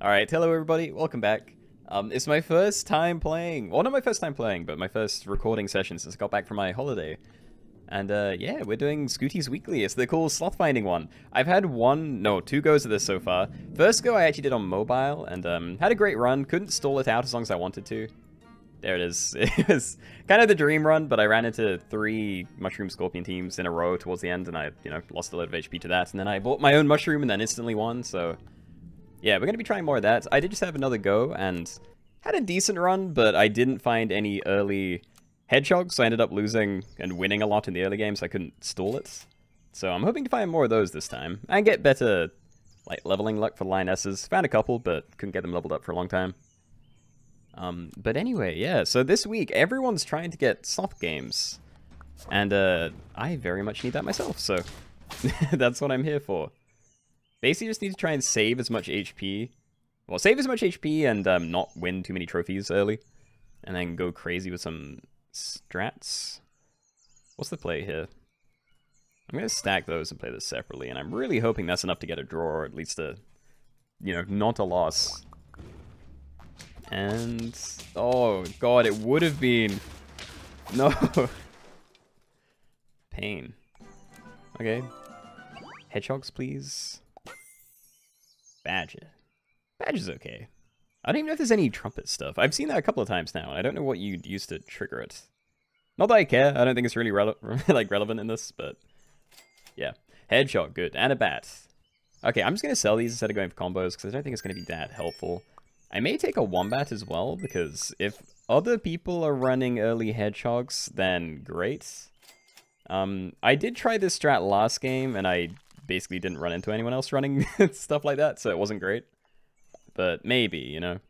Alright, hello everybody, welcome back. Um, it's my first time playing, well not my first time playing, but my first recording session since I got back from my holiday. And uh, yeah, we're doing Scooties Weekly, it's the cool sloth finding one. I've had one, no, two goes of this so far. First go I actually did on mobile, and um, had a great run, couldn't stall it out as long as I wanted to. There it is. It was kind of the dream run, but I ran into three Mushroom Scorpion teams in a row towards the end, and I, you know, lost a lot of HP to that. And then I bought my own Mushroom and then instantly won, so yeah, we're going to be trying more of that. I did just have another go and had a decent run, but I didn't find any early hedgehogs, so I ended up losing and winning a lot in the early games. So I couldn't stall it. So I'm hoping to find more of those this time and get better like leveling luck for lionesses. Found a couple, but couldn't get them leveled up for a long time. Um, but anyway, yeah, so this week everyone's trying to get soft games. And uh, I very much need that myself, so that's what I'm here for. Basically just need to try and save as much HP. Well, save as much HP and um, not win too many trophies early. And then go crazy with some strats. What's the play here? I'm going to stack those and play this separately. And I'm really hoping that's enough to get a draw or at least a, you know, not a loss. And, oh god, it would have been. No. Pain. Okay. Hedgehogs, please. Badger. Badger's okay. I don't even know if there's any trumpet stuff. I've seen that a couple of times now, and I don't know what you'd use to trigger it. Not that I care. I don't think it's really like relevant in this, but yeah. Headshot, good. And a bat. Okay, I'm just going to sell these instead of going for combos, because I don't think it's going to be that helpful. I may take a Wombat as well, because if other people are running early Hedgehogs, then great. Um, I did try this strat last game, and I basically didn't run into anyone else running stuff like that, so it wasn't great. But maybe, you know.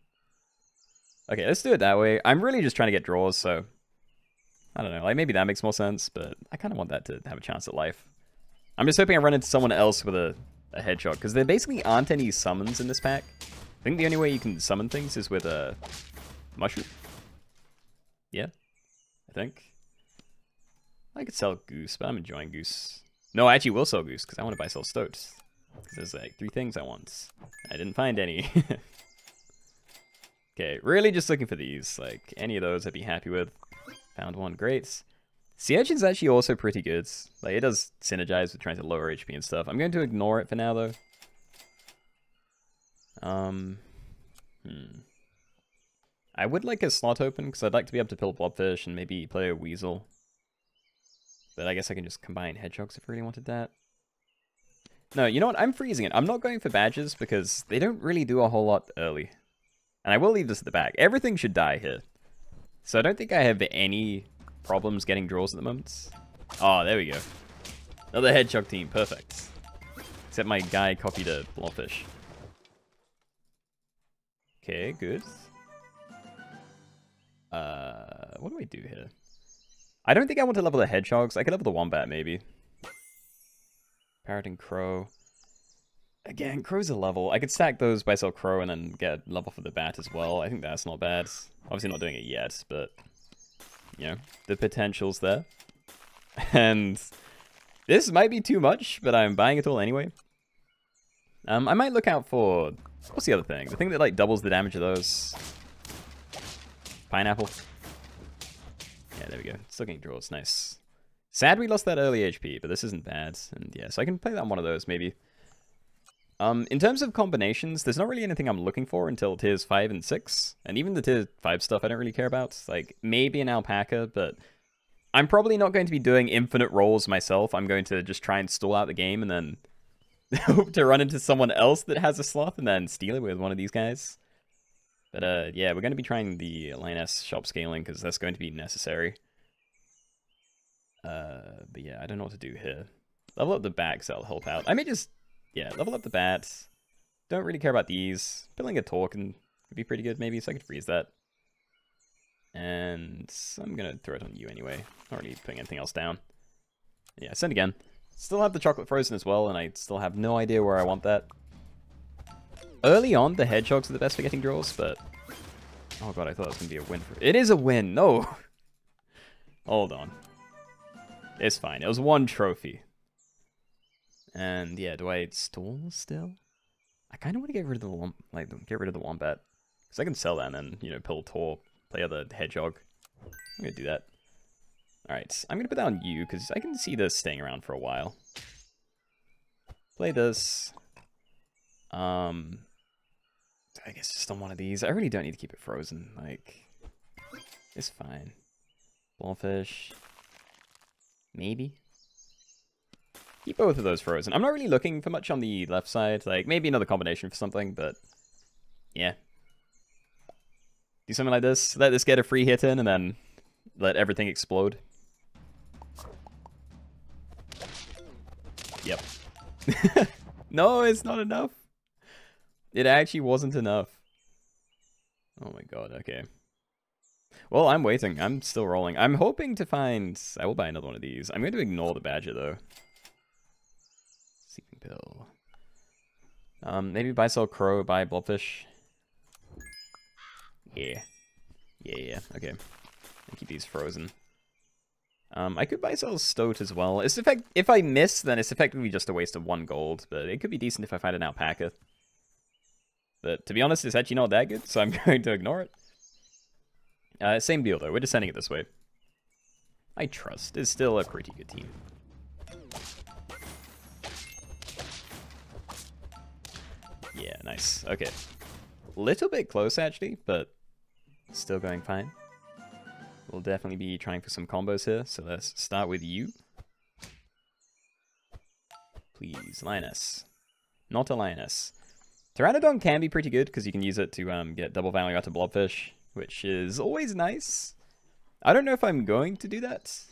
Okay, let's do it that way. I'm really just trying to get draws, so... I don't know, like maybe that makes more sense, but I kind of want that to have a chance at life. I'm just hoping I run into someone else with a, a hedgehog, because there basically aren't any summons in this pack. I think the only way you can summon things is with a mushroom. Yeah, I think. I could sell Goose, but I'm enjoying Goose. No, I actually will sell Goose, because I want to buy sell Stoat. There's like three things I want. I didn't find any. okay, really just looking for these. Like, any of those I'd be happy with. Found one, great. Sea Urchin's actually also pretty good. Like, it does synergize with trying to lower HP and stuff. I'm going to ignore it for now, though. Um, hmm. I would like a slot open, because I'd like to be able to pill Blobfish and maybe play a Weasel. But I guess I can just combine Hedgehogs if I really wanted that. No, you know what? I'm freezing it. I'm not going for badges because they don't really do a whole lot early. And I will leave this at the back. Everything should die here. So I don't think I have any problems getting draws at the moment. Oh, there we go. Another Hedgehog team. Perfect. Except my guy copied a Blobfish. Okay, good. Uh, what do I do here? I don't think I want to level the hedgehogs. I could level the wombat, maybe. Parrot and crow. Again, crow's a level. I could stack those by sell crow and then get level for the bat as well. I think that's not bad. Obviously not doing it yet, but, you know, the potential's there. And this might be too much, but I'm buying it all anyway. Um, I might look out for... What's the other thing? The thing that, like, doubles the damage of those. Pineapple. There we go. Still getting draws. Nice. Sad we lost that early HP, but this isn't bad. And yeah, so I can play that on one of those, maybe. Um, in terms of combinations, there's not really anything I'm looking for until tiers 5 and 6. And even the tier 5 stuff I don't really care about. Like, maybe an alpaca, but... I'm probably not going to be doing infinite rolls myself. I'm going to just try and stall out the game and then hope to run into someone else that has a sloth and then steal it with one of these guys. But uh, yeah, we're going to be trying the Lioness shop scaling because that's going to be necessary. Uh, but yeah, I don't know what to do here. Level up the bat so that'll help out. I may just, yeah, level up the bats. Don't really care about these. Building a token would be pretty good maybe, so I could freeze that. And I'm going to throw it on you anyway. Not really putting anything else down. Yeah, send again. Still have the chocolate frozen as well, and I still have no idea where I want that. Early on, the hedgehogs are the best for getting draws, but... Oh god, I thought it was going to be a win for... It is a win! No! Hold on. It's fine. It was one trophy. And yeah, do I stall still? I kind of want to get rid of the womp, like get rid of the wombat, because I can sell that and then you know pill Tor, play other hedgehog. I'm gonna do that. All right, I'm gonna put that on you because I can see this staying around for a while. Play this. Um, I guess just on one of these. I really don't need to keep it frozen. Like, it's fine. Blobfish. Maybe. Keep both of those frozen. I'm not really looking for much on the left side. Like, maybe another combination for something, but yeah. Do something like this. Let this get a free hit in, and then let everything explode. Yep. no, it's not enough. It actually wasn't enough. Oh my god, okay. Well, I'm waiting. I'm still rolling. I'm hoping to find... I will buy another one of these. I'm going to ignore the badger, though. Sleeping pill. Um, maybe buy sell crow, buy blobfish. Yeah. Yeah, yeah, okay. I keep these frozen. Um, I could buy sell stoat as well. It's effect if I miss, then it's effectively just a waste of one gold, but it could be decent if I find an alpaca. But to be honest, it's actually not that good, so I'm going to ignore it. Uh, same deal, though. We're just sending it this way. I trust. It's still a pretty good team. Yeah, nice. Okay. Little bit close, actually, but still going fine. We'll definitely be trying for some combos here, so let's start with you. Please, lioness. Not a lioness. Pteranodon can be pretty good because you can use it to um, get double value out of blobfish, which is always nice. I don't know if I'm going to do that.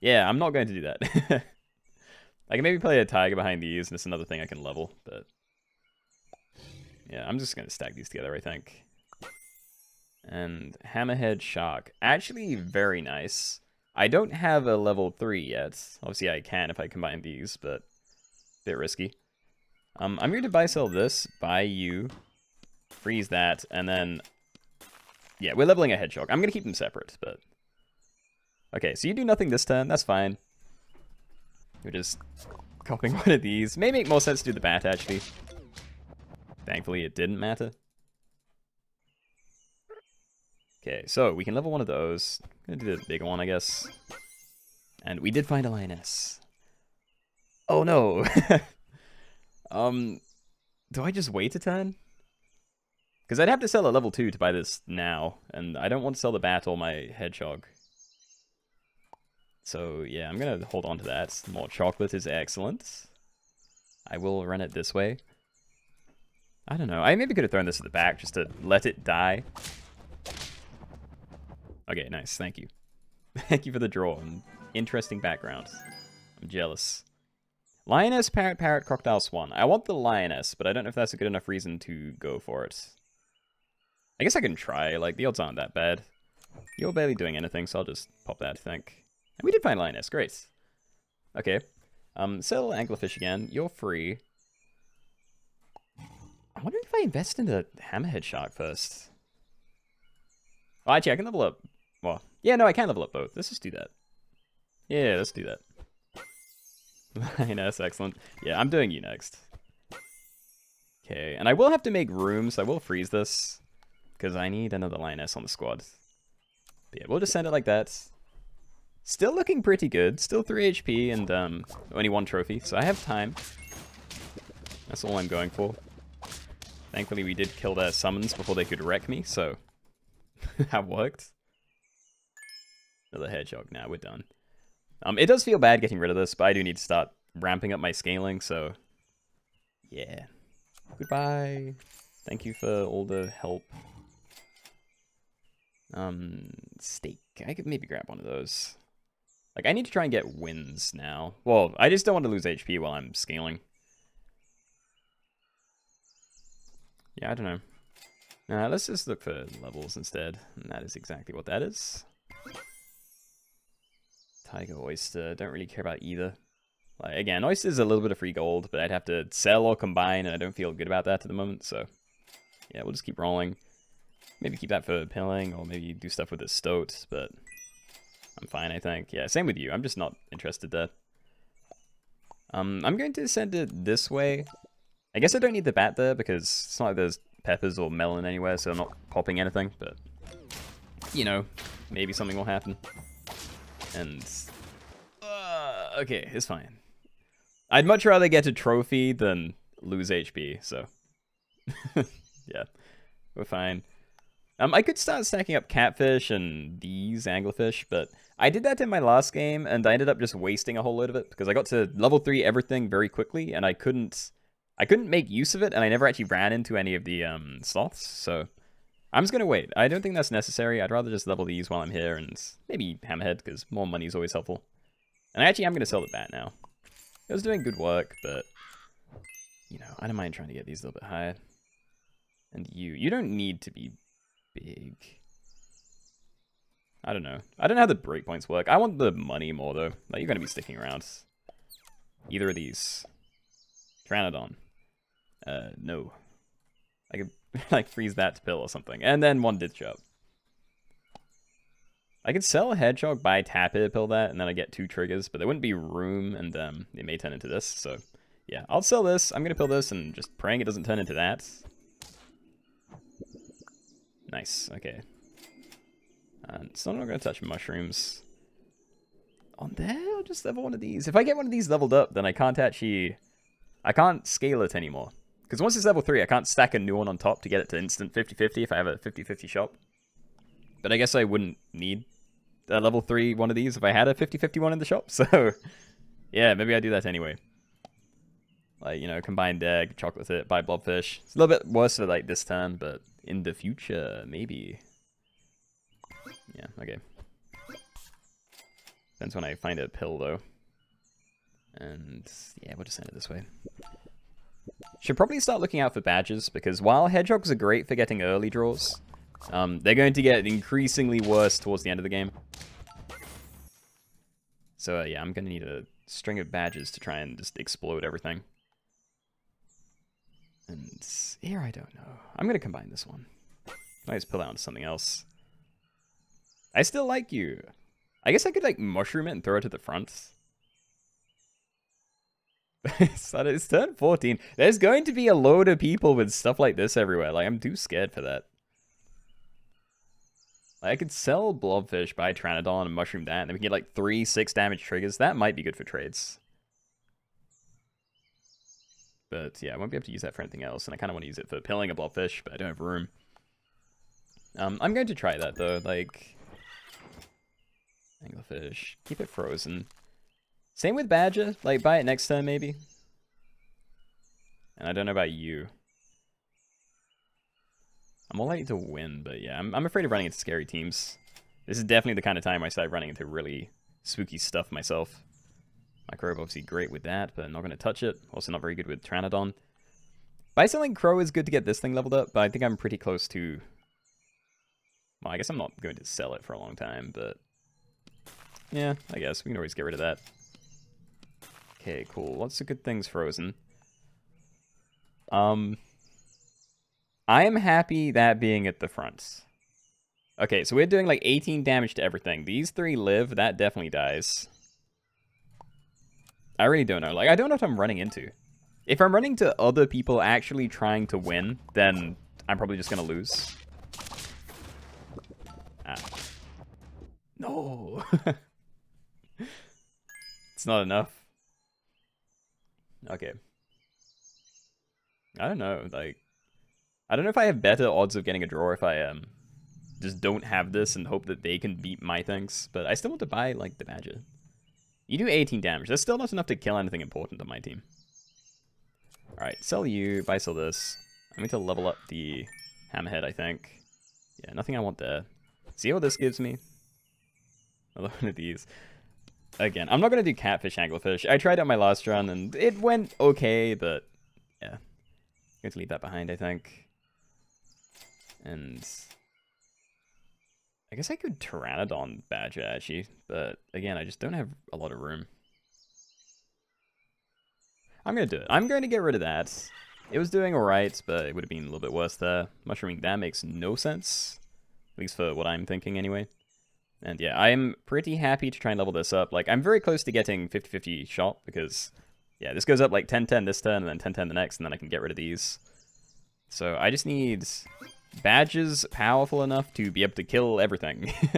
Yeah, I'm not going to do that. I can maybe play a tiger behind these, and it's another thing I can level, but... Yeah, I'm just going to stack these together, I think. And Hammerhead Shark. Actually, very nice. I don't have a level 3 yet. Obviously, I can if I combine these, but... A Bit risky. Um, I'm going to buy sell this, buy you, freeze that, and then... Yeah, we're leveling a hedgehog. I'm going to keep them separate, but... Okay, so you do nothing this turn, that's fine. We're just copying one of these. May make more sense to do the bat, actually. Thankfully, it didn't matter. Okay, so we can level one of those. I'm gonna do the bigger one, I guess. And we did find a lioness. Oh no! Um, do I just wait a turn? Because I'd have to sell a level 2 to buy this now, and I don't want to sell the bat or my hedgehog. So yeah, I'm going to hold on to that. More chocolate is excellent. I will run it this way. I don't know. I maybe could have thrown this at the back just to let it die. Okay, nice. Thank you. Thank you for the draw and interesting background. I'm jealous. Lioness, Parrot, Parrot, Crocodile, Swan. I want the Lioness, but I don't know if that's a good enough reason to go for it. I guess I can try. Like, the odds aren't that bad. You're barely doing anything, so I'll just pop that, I think. And we did find Lioness. Great. Okay. Um, sell Anglerfish again. You're free. I'm wondering if I invest in the Hammerhead Shark first. Well, actually, I can level up. Well, yeah, no, I can level up both. Let's just do that. Yeah, let's do that. Lioness, excellent. Yeah, I'm doing you next. Okay, and I will have to make room, so I will freeze this. Because I need another Lioness on the squad. But yeah, we'll just send it like that. Still looking pretty good. Still 3 HP and um, only one trophy, so I have time. That's all I'm going for. Thankfully, we did kill their summons before they could wreck me, so that worked. Another hedgehog. Now we're done. Um, it does feel bad getting rid of this, but I do need to start ramping up my scaling, so yeah. Goodbye. Thank you for all the help. Um, steak. I could maybe grab one of those. Like, I need to try and get wins now. Well, I just don't want to lose HP while I'm scaling. Yeah, I don't know. Uh, let's just look for levels instead. And that is exactly what that is. Tiger Oyster, don't really care about either. Like, again, Oyster is a little bit of free gold, but I'd have to sell or combine, and I don't feel good about that at the moment, so... Yeah, we'll just keep rolling. Maybe keep that for pilling, or maybe do stuff with the stoat, but... I'm fine, I think. Yeah, same with you. I'm just not interested there. Um, I'm going to send it this way. I guess I don't need the bat there because it's not like there's peppers or melon anywhere, so I'm not popping anything, but, you know, maybe something will happen. And, uh, okay, it's fine. I'd much rather get a trophy than lose HP, so, yeah, we're fine. Um, I could start stacking up catfish and these anglerfish, but I did that in my last game, and I ended up just wasting a whole load of it because I got to level 3 everything very quickly, and I couldn't I couldn't make use of it, and I never actually ran into any of the um, sloths, so I'm just going to wait. I don't think that's necessary. I'd rather just level these while I'm here, and maybe Hammerhead, because more money is always helpful. And I actually am going to sell the bat now. It was doing good work, but, you know, I don't mind trying to get these a little bit higher. And you, you don't need to be big. I don't know. I don't know how the breakpoints work. I want the money more, though. Like, you're going to be sticking around. Either of these. Pteranodon. Uh, no. I could, like, freeze that pill or something. And then one ditch up. I could sell a hedgehog, buy Tapir, pill that, and then I get two triggers, but there wouldn't be room, and um, it may turn into this, so... Yeah, I'll sell this, I'm gonna pill this, and just praying it doesn't turn into that. Nice, okay. And so I'm not gonna touch mushrooms. On there, I'll just level one of these. If I get one of these leveled up, then I can't actually... I can't scale it anymore. Because once it's level 3, I can't stack a new one on top to get it to instant 50-50 if I have a 50-50 shop. But I guess I wouldn't need a level 3 one of these if I had a 50-50 one in the shop. So, yeah, maybe I do that anyway. Like, you know, combined egg, chocolate it, buy blobfish. It's a little bit worse for, like, this turn, but in the future, maybe. Yeah, okay. Depends when I find a pill, though. And, yeah, we'll just send it this way. Should probably start looking out for badges, because while hedgehogs are great for getting early draws, um, they're going to get increasingly worse towards the end of the game. So uh, yeah, I'm going to need a string of badges to try and just explode everything. And here, I don't know. I'm going to combine this one. I just pull out onto something else. I still like you. I guess I could like mushroom it and throw it to the front. It's turn 14. There's going to be a load of people with stuff like this everywhere. Like, I'm too scared for that. Like, I could sell Blobfish, buy Pteranodon, and Mushroom that, and then we can get like 3 6 damage triggers. That might be good for trades. But yeah, I won't be able to use that for anything else, and I kind of want to use it for pilling a Blobfish, but I don't have room. Um, I'm going to try that, though. Like, Anglerfish. Keep it frozen. Same with Badger. Like, buy it next turn, maybe. And I don't know about you. I'm more likely to win, but yeah, I'm, I'm afraid of running into scary teams. This is definitely the kind of time I start running into really spooky stuff myself. Microbe obviously great with that, but not going to touch it. Also not very good with Pteranodon. By selling Crow is good to get this thing leveled up, but I think I'm pretty close to... Well, I guess I'm not going to sell it for a long time, but... Yeah, I guess. We can always get rid of that. Okay, cool. Lots of good things frozen. Um, I am happy that being at the front. Okay, so we're doing like 18 damage to everything. These three live, that definitely dies. I really don't know. Like, I don't know what I'm running into. If I'm running to other people actually trying to win, then I'm probably just going to lose. Ah. No! it's not enough. Okay. I don't know, like... I don't know if I have better odds of getting a draw if I um just don't have this and hope that they can beat my things, but I still want to buy, like, the Badger. You do 18 damage. That's still not enough to kill anything important on my team. Alright, sell you, buy sell this. I need to level up the Hammerhead, I think. Yeah, nothing I want there. See what this gives me? Another one of these. Again, I'm not going to do catfish anglerfish. I tried on my last run, and it went okay, but yeah. I'm going to leave that behind, I think. And I guess I could Pteranodon Badger, actually, but again, I just don't have a lot of room. I'm going to do it. I'm going to get rid of that. It was doing alright, but it would have been a little bit worse there. Mushrooming, that makes no sense. At least for what I'm thinking, anyway. And yeah, I'm pretty happy to try and level this up. Like, I'm very close to getting 50-50 shot because Yeah, this goes up like 10-10 this turn, and then 10-10 the next, and then I can get rid of these. So I just need badges powerful enough to be able to kill everything.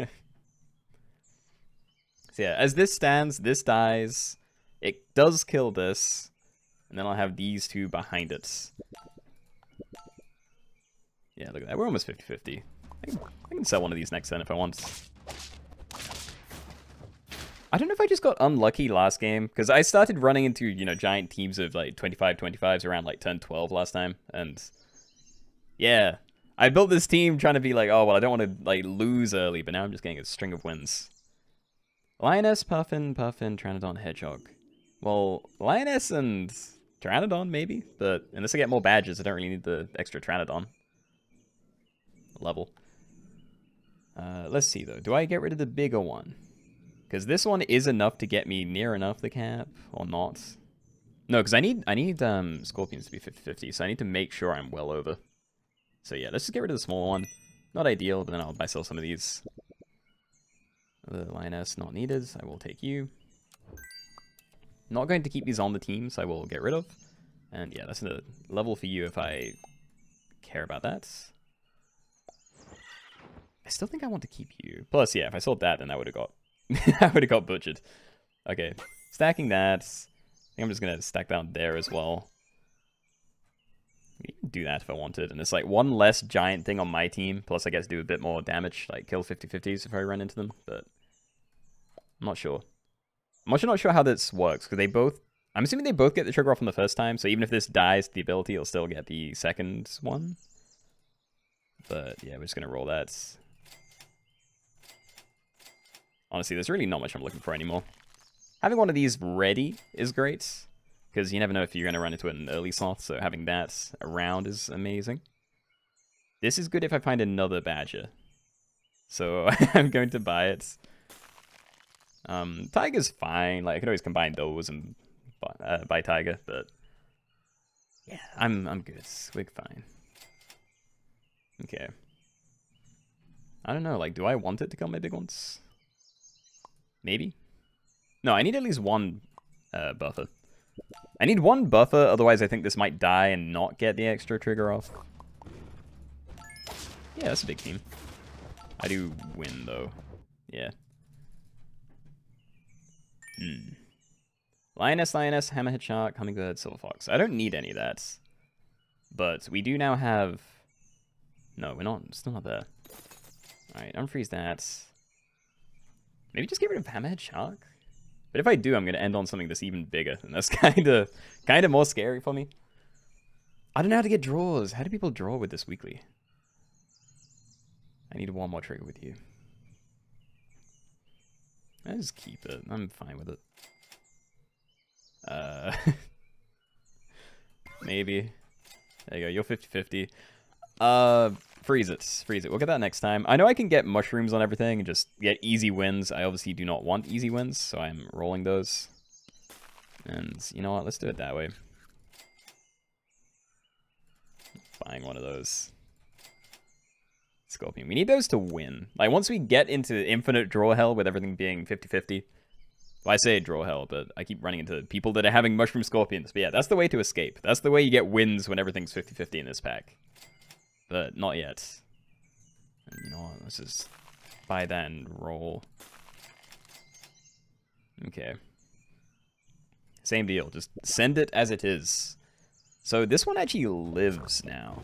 so yeah, as this stands, this dies. It does kill this, and then I'll have these two behind it. Yeah, look at that. We're almost 50-50. I, I can sell one of these next turn if I want. I don't know if I just got unlucky last game, because I started running into, you know, giant teams of, like, 25-25s around, like, turn 12 last time, and... Yeah. I built this team trying to be like, oh, well, I don't want to, like, lose early, but now I'm just getting a string of wins. Lioness, Puffin, Puffin, Pteranodon, Hedgehog. Well, Lioness and Pteranodon, maybe, but unless I get more badges, I don't really need the extra Pteranodon level. Uh, let's see, though. Do I get rid of the bigger one? Because this one is enough to get me near enough the cap, or not. No, because I need I need um, Scorpions to be 50-50, so I need to make sure I'm well over. So yeah, let's just get rid of the small one. Not ideal, but then I'll buy sell some of these. The lioness not needed, I will take you. Not going to keep these on the team, so I will get rid of. And yeah, that's a level for you if I care about that. I still think I want to keep you. Plus, yeah, if I sold that, then I would have got I would have got butchered. Okay, stacking that. I think I'm just gonna stack down there as well. Do that if I wanted, and it's like one less giant thing on my team, plus I to do a bit more damage, like kill 50-50s if I run into them, but I'm not sure. I'm also not sure how this works, because they both, I'm assuming they both get the trigger off on the first time, so even if this dies the ability, it'll still get the second one. But yeah, we're just gonna roll that. Honestly, there's really not much I'm looking for anymore. Having one of these ready is great, because you never know if you're going to run into an early sloth, so having that around is amazing. This is good if I find another Badger. So I'm going to buy it. Um, Tiger's fine, like I could always combine those and uh, buy Tiger, but yeah, I'm I'm good. We're fine. Okay. I don't know, like, do I want it to kill my big ones? Maybe? No, I need at least one uh, buffer. I need one buffer, otherwise I think this might die and not get the extra trigger off. Yeah, that's a big team. I do win, though. Yeah. Hmm. Lioness, Lioness, Hammerhead Shark, Hummingbird, Silver Fox. I don't need any of that. But we do now have... No, we're not. Still not there. Alright, unfreeze that. Maybe just get rid of Hammerhead Shark? But if I do, I'm going to end on something that's even bigger, and that's kind of kind of more scary for me. I don't know how to get draws. How do people draw with this weekly? I need one more trigger with you. I just keep it. I'm fine with it. Uh, maybe. There you go. You're 50-50. Uh, freeze it. Freeze it. We'll get that next time. I know I can get mushrooms on everything and just get easy wins. I obviously do not want easy wins, so I'm rolling those. And you know what? Let's do it that way. Buying one of those. Scorpion. We need those to win. Like, once we get into infinite draw hell with everything being 50-50, well, I say draw hell, but I keep running into people that are having mushroom scorpions. But yeah, that's the way to escape. That's the way you get wins when everything's 50-50 in this pack but not yet. And you know what, let's just buy that and roll. Okay. Same deal, just send it as it is. So this one actually lives now.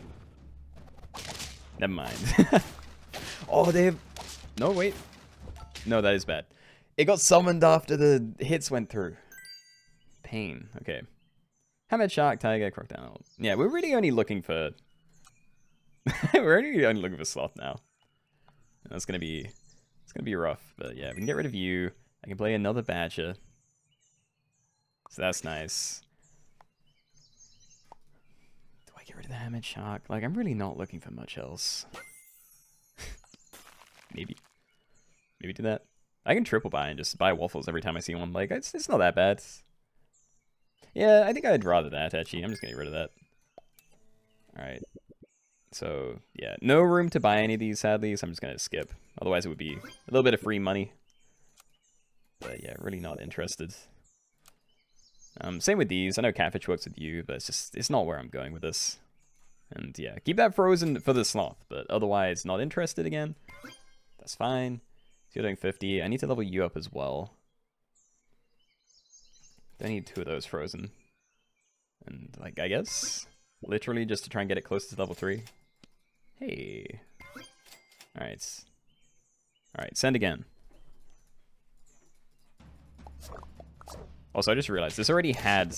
Never mind. oh, they have... No, wait. No, that is bad. It got summoned after the hits went through. Pain. Okay. Hammerhead Shark, Tiger, Crocodile. Yeah, we're really only looking for We're only, looking for Sloth now. That's gonna be it's gonna be rough, but yeah, we can get rid of you. I can play another Badger. So that's nice. Do I get rid of the Hammerhead Shark? Like, I'm really not looking for much else. Maybe. Maybe do that. I can triple buy and just buy waffles every time I see one. Like, it's, it's not that bad. Yeah, I think I'd rather that, actually. I'm just gonna get rid of that. Alright. So yeah, no room to buy any of these sadly, so I'm just gonna skip. Otherwise it would be a little bit of free money. But yeah, really not interested. Um, same with these. I know Catfish works with you, but it's just, it's not where I'm going with this. And yeah, keep that frozen for the sloth, but otherwise not interested again. That's fine. So you're doing 50. I need to level you up as well. I need two of those frozen. And like, I guess, literally just to try and get it close to level 3. Hey. Alright. Alright, send again. Also, I just realized this already had...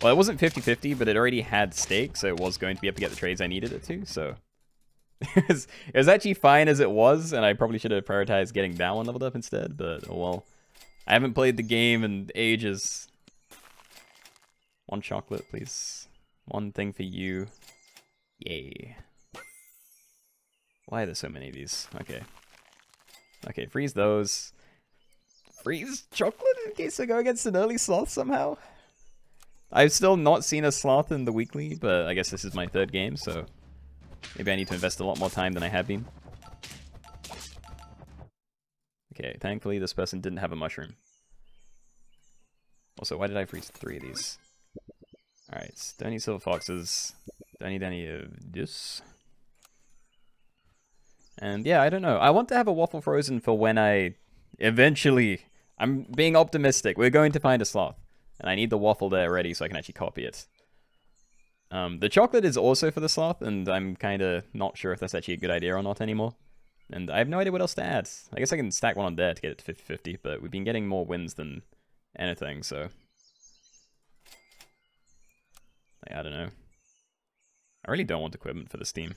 Well, it wasn't 50-50, but it already had stake, so it was going to be able to get the trades I needed it to, so... it, was, it was actually fine as it was, and I probably should have prioritized getting that one leveled up instead, but oh well. I haven't played the game in ages. One chocolate, please. One thing for you. Yay. Why are there so many of these? Okay. Okay, freeze those. Freeze chocolate in case I go against an early sloth somehow. I've still not seen a sloth in the weekly, but I guess this is my third game, so maybe I need to invest a lot more time than I have been. Okay, thankfully this person didn't have a mushroom. Also, why did I freeze three of these? Alright, don't need silver foxes. Don't need any of this. And yeah, I don't know. I want to have a waffle frozen for when I eventually... I'm being optimistic. We're going to find a sloth. And I need the waffle there ready so I can actually copy it. Um, the chocolate is also for the sloth, and I'm kind of not sure if that's actually a good idea or not anymore. And I have no idea what else to add. I guess I can stack one on there to get it to 50-50, but we've been getting more wins than anything, so... I don't know. I really don't want equipment for this team.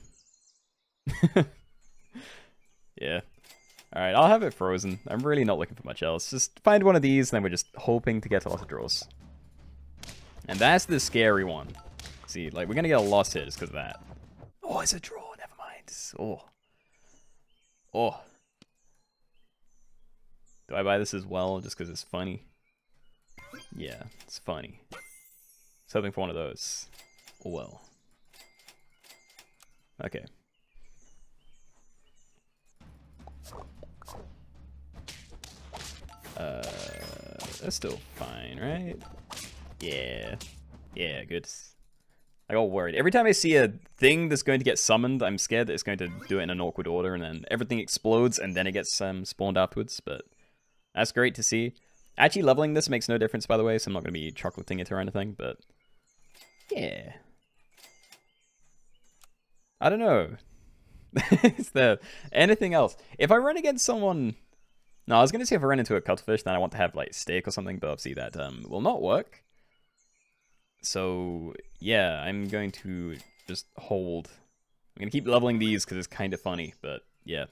yeah. Alright, I'll have it frozen. I'm really not looking for much else. Just find one of these, and then we're just hoping to get a lot of draws. And that's the scary one. See, like, we're gonna get a loss here just because of that. Oh, it's a draw. Never mind. Oh. Oh. Do I buy this as well just because it's funny? Yeah, it's funny. Something for one of those. Well. Okay. Uh, that's still fine, right? Yeah. Yeah, good. I got worried. Every time I see a thing that's going to get summoned, I'm scared that it's going to do it in an awkward order, and then everything explodes, and then it gets um, spawned afterwards, but that's great to see. Actually, leveling this makes no difference, by the way, so I'm not going to be chocolating it or anything, but yeah. I don't know. Is there anything else? If I run against someone... No, I was going to say if I run into a cuttlefish, then I want to have, like, steak or something, but obviously that um, will not work. So, yeah, I'm going to just hold. I'm going to keep leveling these because it's kind of funny, but yeah.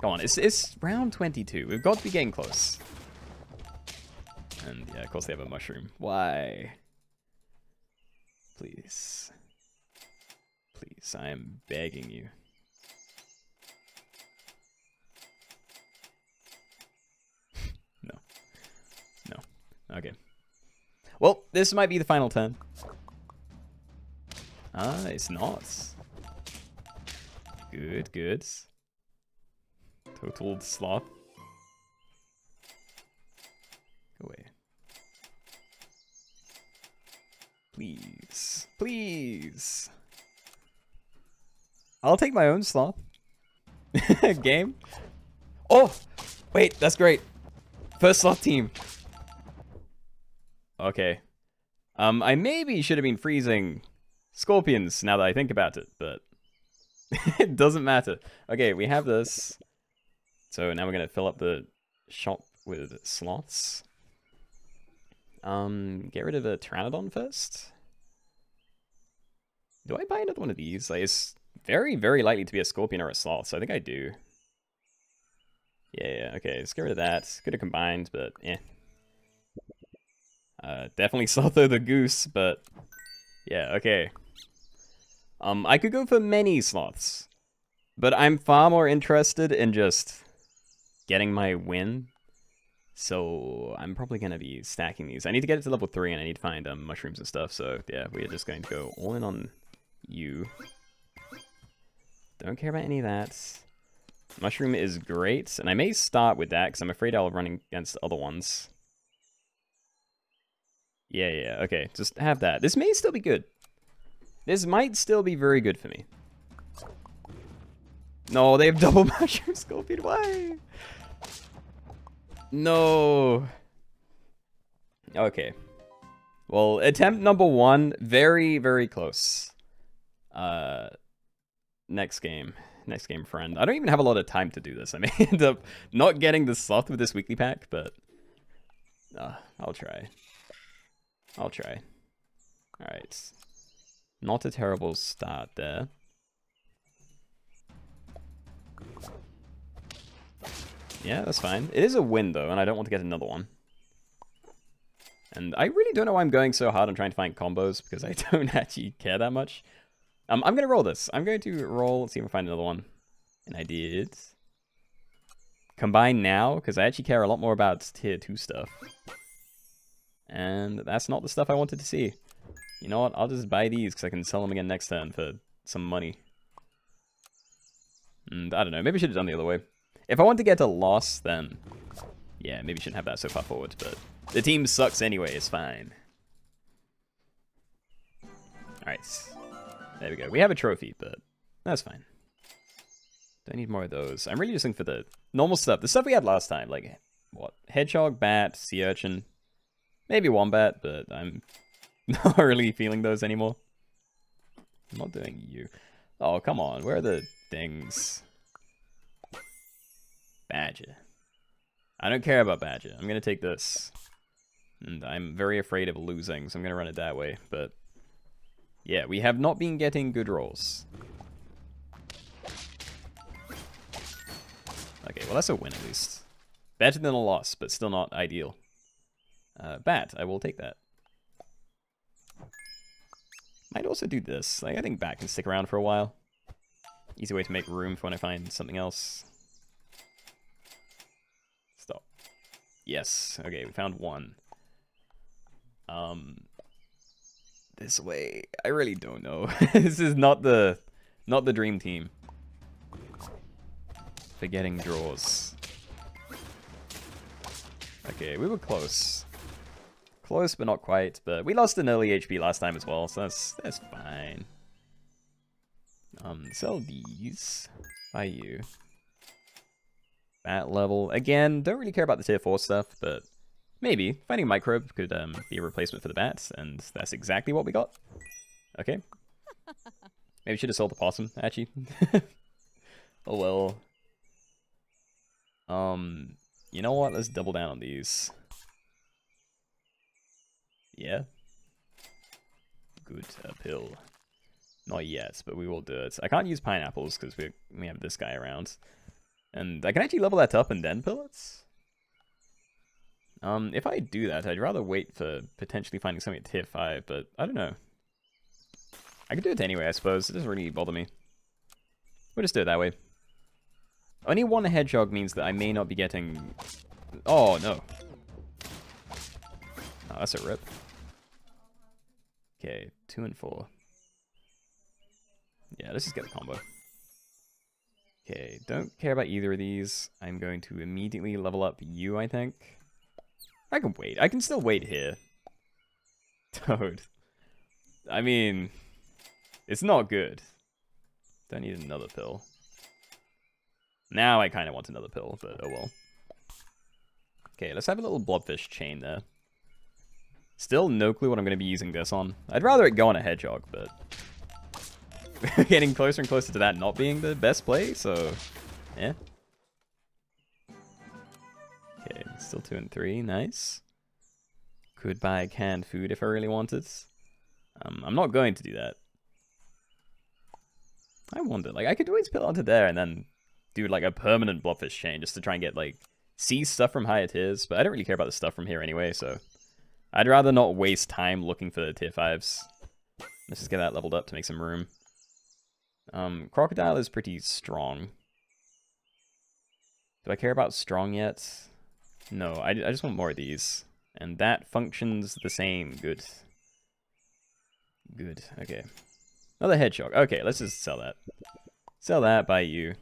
Come on, it's, it's round 22. We've got to be getting close. And yeah, of course they have a mushroom. Why? Please. Please, I am begging you. no. No. Okay. Well, this might be the final turn. Ah, it's not. Good, good. Total sloth. Go away. Please. Please. I'll take my own sloth. Game. Oh! Wait, that's great. First sloth team. Okay. Um, I maybe should have been freezing scorpions now that I think about it, but it doesn't matter. Okay, we have this. So now we're going to fill up the shop with sloths. Um, get rid of the Pteranodon first. Do I buy another one of these? Like, it's very, very likely to be a Scorpion or a Sloth, so I think I do. Yeah, yeah, okay, let's get rid of that. Could have combined, but yeah. Uh, definitely Slotho the Goose, but yeah, okay. Um, I could go for many sloths, but I'm far more interested in just getting my win. So I'm probably going to be stacking these. I need to get it to level 3 and I need to find um, mushrooms and stuff. So yeah, we're just going to go all in on you. Don't care about any of that. Mushroom is great, and I may start with that because I'm afraid I'll run against other ones. Yeah, yeah, okay. Just have that. This may still be good. This might still be very good for me. No, they have double mushroom scorpion. Why? No. Okay. Well, attempt number one, very, very close. Uh, next game. Next game, friend. I don't even have a lot of time to do this. I may end up not getting the sloth with this weekly pack, but uh, I'll try. I'll try. Alright. Not a terrible start there. Yeah, that's fine. It is a win, though, and I don't want to get another one. And I really don't know why I'm going so hard on trying to find combos, because I don't actually care that much. Um, I'm going to roll this. I'm going to roll, see if I find another one. And I did. Combine now, because I actually care a lot more about tier 2 stuff. And that's not the stuff I wanted to see. You know what? I'll just buy these because I can sell them again next turn for some money. And I don't know. Maybe I should have done the other way. If I want to get a loss, then... Yeah, maybe shouldn't have that so far forward, but... The team sucks anyway, it's fine. Alright. There we go. We have a trophy, but that's fine. Don't need more of those. I'm really just looking for the normal stuff. The stuff we had last time, like, what? Hedgehog, bat, sea urchin. Maybe wombat, but I'm not really feeling those anymore. I'm not doing you. Oh, come on. Where are the things? Badger. I don't care about Badger. I'm going to take this. And I'm very afraid of losing, so I'm going to run it that way. But, yeah, we have not been getting good rolls. Okay, well, that's a win at least. Better than a loss, but still not ideal. Uh, bat, I will take that. Might also do this. Like, I think bat can stick around for a while. Easy way to make room for when I find something else. Stop. Yes. Okay, we found one. Um, this way. I really don't know. this is not the, not the dream team. Forgetting draws. Okay, we were close. Close, but not quite. But we lost an early HP last time as well, so that's that's fine. Um, sell these. Buy you. Bat level. Again, don't really care about the tier 4 stuff, but maybe. Finding a microbe could um, be a replacement for the bats, and that's exactly what we got. Okay. Maybe should have sold the possum, actually. oh well. Um, you know what? Let's double down on these. Yeah. Good pill. Not yet, but we will do it. I can't use pineapples because we we have this guy around. And I can actually level that up and then pellets. Um, if I do that, I'd rather wait for potentially finding something at tier 5, but I don't know. I could do it anyway, I suppose. It doesn't really bother me. We'll just do it that way. Only one hedgehog means that I may not be getting... Oh, no. Oh, that's a rip. Okay, two and four. Yeah, let's just get a combo. Okay, don't care about either of these. I'm going to immediately level up you, I think. I can wait. I can still wait here. Toad. I mean, it's not good. Don't need another pill. Now I kind of want another pill, but oh well. Okay, let's have a little blobfish chain there. Still no clue what I'm going to be using this on. I'd rather it go on a hedgehog, but... getting closer and closer to that not being the best play, so... Yeah. Okay, still two and three. Nice. Could buy canned food if I really wanted. Um, I'm not going to do that. I wonder, like, I could always put onto there and then do, like, a permanent blobfish chain just to try and get, like, see stuff from higher tiers, but I don't really care about the stuff from here anyway, so... I'd rather not waste time looking for the tier 5s. Let's just get that leveled up to make some room. Um, Crocodile is pretty strong. Do I care about strong yet? No, I, I just want more of these. And that functions the same. Good. Good, okay. Another hedgehog. Okay, let's just sell that. Sell that, buy you.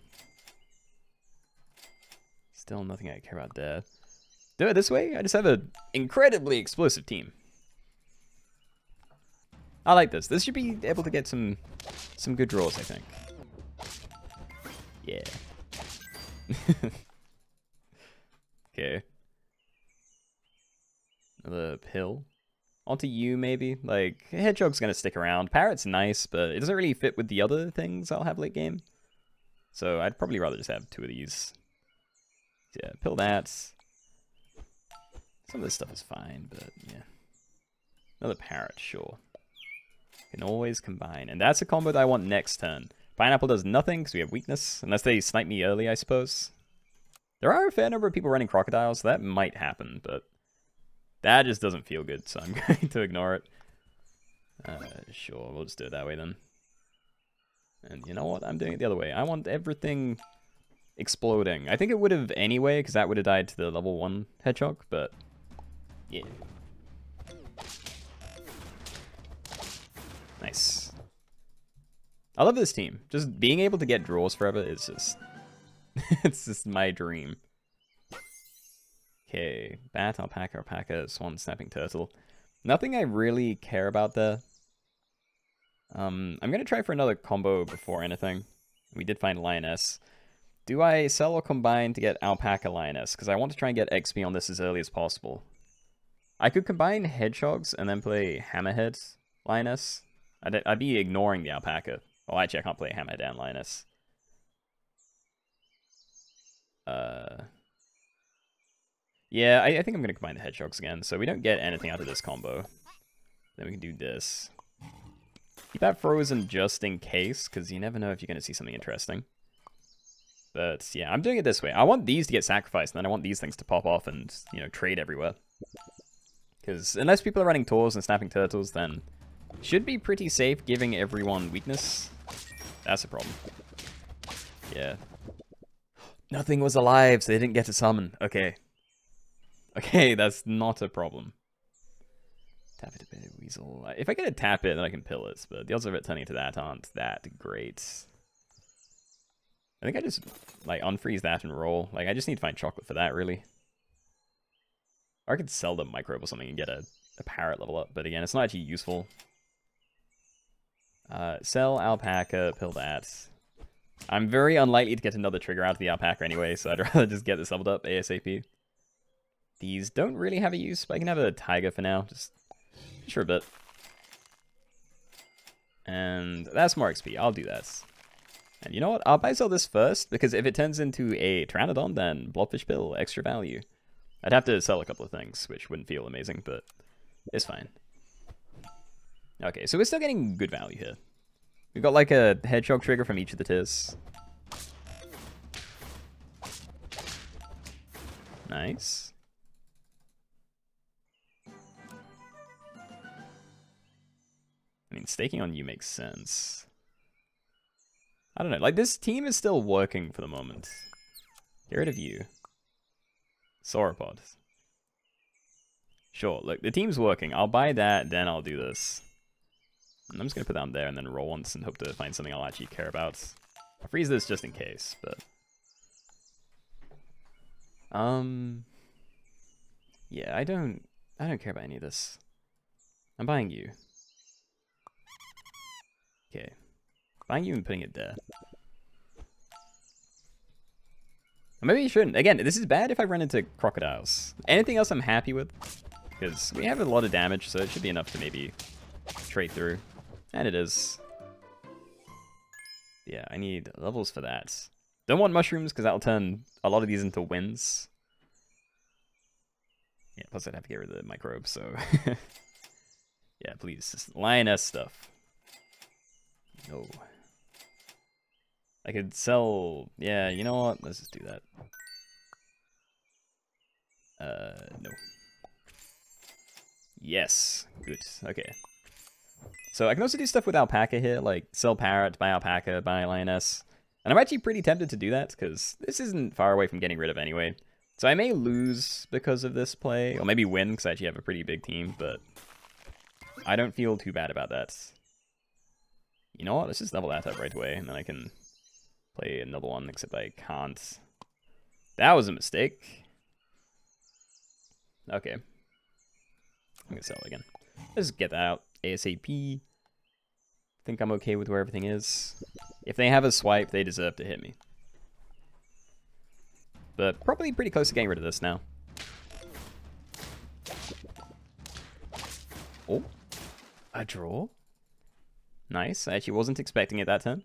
Still nothing I care about there do it this way, I just have an incredibly explosive team. I like this. This should be able to get some some good draws, I think. Yeah. okay. Another pill. Onto you, maybe? Like, Hedgehog's gonna stick around. Parrot's nice, but it doesn't really fit with the other things I'll have late game. So I'd probably rather just have two of these. Yeah, pill that. Some of this stuff is fine, but yeah. Another parrot, sure. Can always combine. And that's a combo that I want next turn. Pineapple does nothing because we have weakness. Unless they snipe me early, I suppose. There are a fair number of people running crocodiles, so that might happen, but that just doesn't feel good, so I'm going to ignore it. Uh, sure, we'll just do it that way then. And you know what? I'm doing it the other way. I want everything exploding. I think it would have anyway, because that would have died to the level 1 hedgehog, but yeah. Nice. I love this team. Just being able to get draws forever is just... it's just my dream. Okay, bat, alpaca, alpaca, swan, snapping turtle. Nothing I really care about there. Um, I'm gonna try for another combo before anything. We did find lioness. Do I sell or combine to get alpaca lioness? Because I want to try and get XP on this as early as possible. I could combine hedgehogs and then play hammerhead lioness. I'd, I'd be ignoring the alpaca. Oh, actually, I can't play hammerhead and lioness. Uh, yeah, I, I think I'm going to combine the hedgehogs again, so we don't get anything out of this combo. Then we can do this. Keep that frozen just in case, because you never know if you're going to see something interesting. But yeah, I'm doing it this way. I want these to get sacrificed, and then I want these things to pop off and, you know, trade everywhere. Because unless people are running Tors and Snapping Turtles, then should be pretty safe giving everyone weakness. That's a problem. Yeah. Nothing was alive, so they didn't get to summon. Okay. Okay, that's not a problem. Tapir a bit, weasel. If I get a Tapir, then I can pill it, but the odds of it turning to that aren't that great. I think I just, like, unfreeze that and roll. Like, I just need to find chocolate for that, really. I could sell the microbe or something and get a, a parrot level up, but again, it's not actually useful. Uh, sell alpaca, pill that. I'm very unlikely to get another trigger out of the alpaca anyway, so I'd rather just get this leveled up ASAP. These don't really have a use, but I can have a tiger for now, just for a bit. And that's more XP, I'll do that. And you know what, I'll buy sell this first, because if it turns into a Pteranodon, then Blobfish Pill, extra value. I'd have to sell a couple of things, which wouldn't feel amazing, but it's fine. Okay, so we're still getting good value here. We've got like a hedgehog trigger from each of the tiers. Nice. I mean, staking on you makes sense. I don't know, like this team is still working for the moment. Get rid of you. Sauropod. Sure, look, the team's working. I'll buy that, then I'll do this. I'm just going to put that there and then roll once and hope to find something I'll actually care about. I'll freeze this just in case, but... Um... Yeah, I don't... I don't care about any of this. I'm buying you. Okay. Buying you and putting it there. Maybe you shouldn't. Again, this is bad if I run into crocodiles. Anything else I'm happy with? Because we have a lot of damage, so it should be enough to maybe trade through. And it is. Yeah, I need levels for that. Don't want mushrooms, because that'll turn a lot of these into wins. Yeah, plus I'd have to get rid of the microbes, so... yeah, please, lioness stuff. No. I could sell... Yeah, you know what? Let's just do that. Uh, no. Yes. Good. Okay. So I can also do stuff with alpaca here, like sell parrot, buy alpaca, buy lioness. And I'm actually pretty tempted to do that, because this isn't far away from getting rid of anyway. So I may lose because of this play, or maybe win, because I actually have a pretty big team, but I don't feel too bad about that. You know what, let's just level that up right away, and then I can play another one, except I can't. That was a mistake. Okay. I'm gonna sell again. Let's get that out ASAP. think I'm okay with where everything is. If they have a swipe, they deserve to hit me. But probably pretty close to getting rid of this now. Oh, a draw. Nice. I actually wasn't expecting it that turn.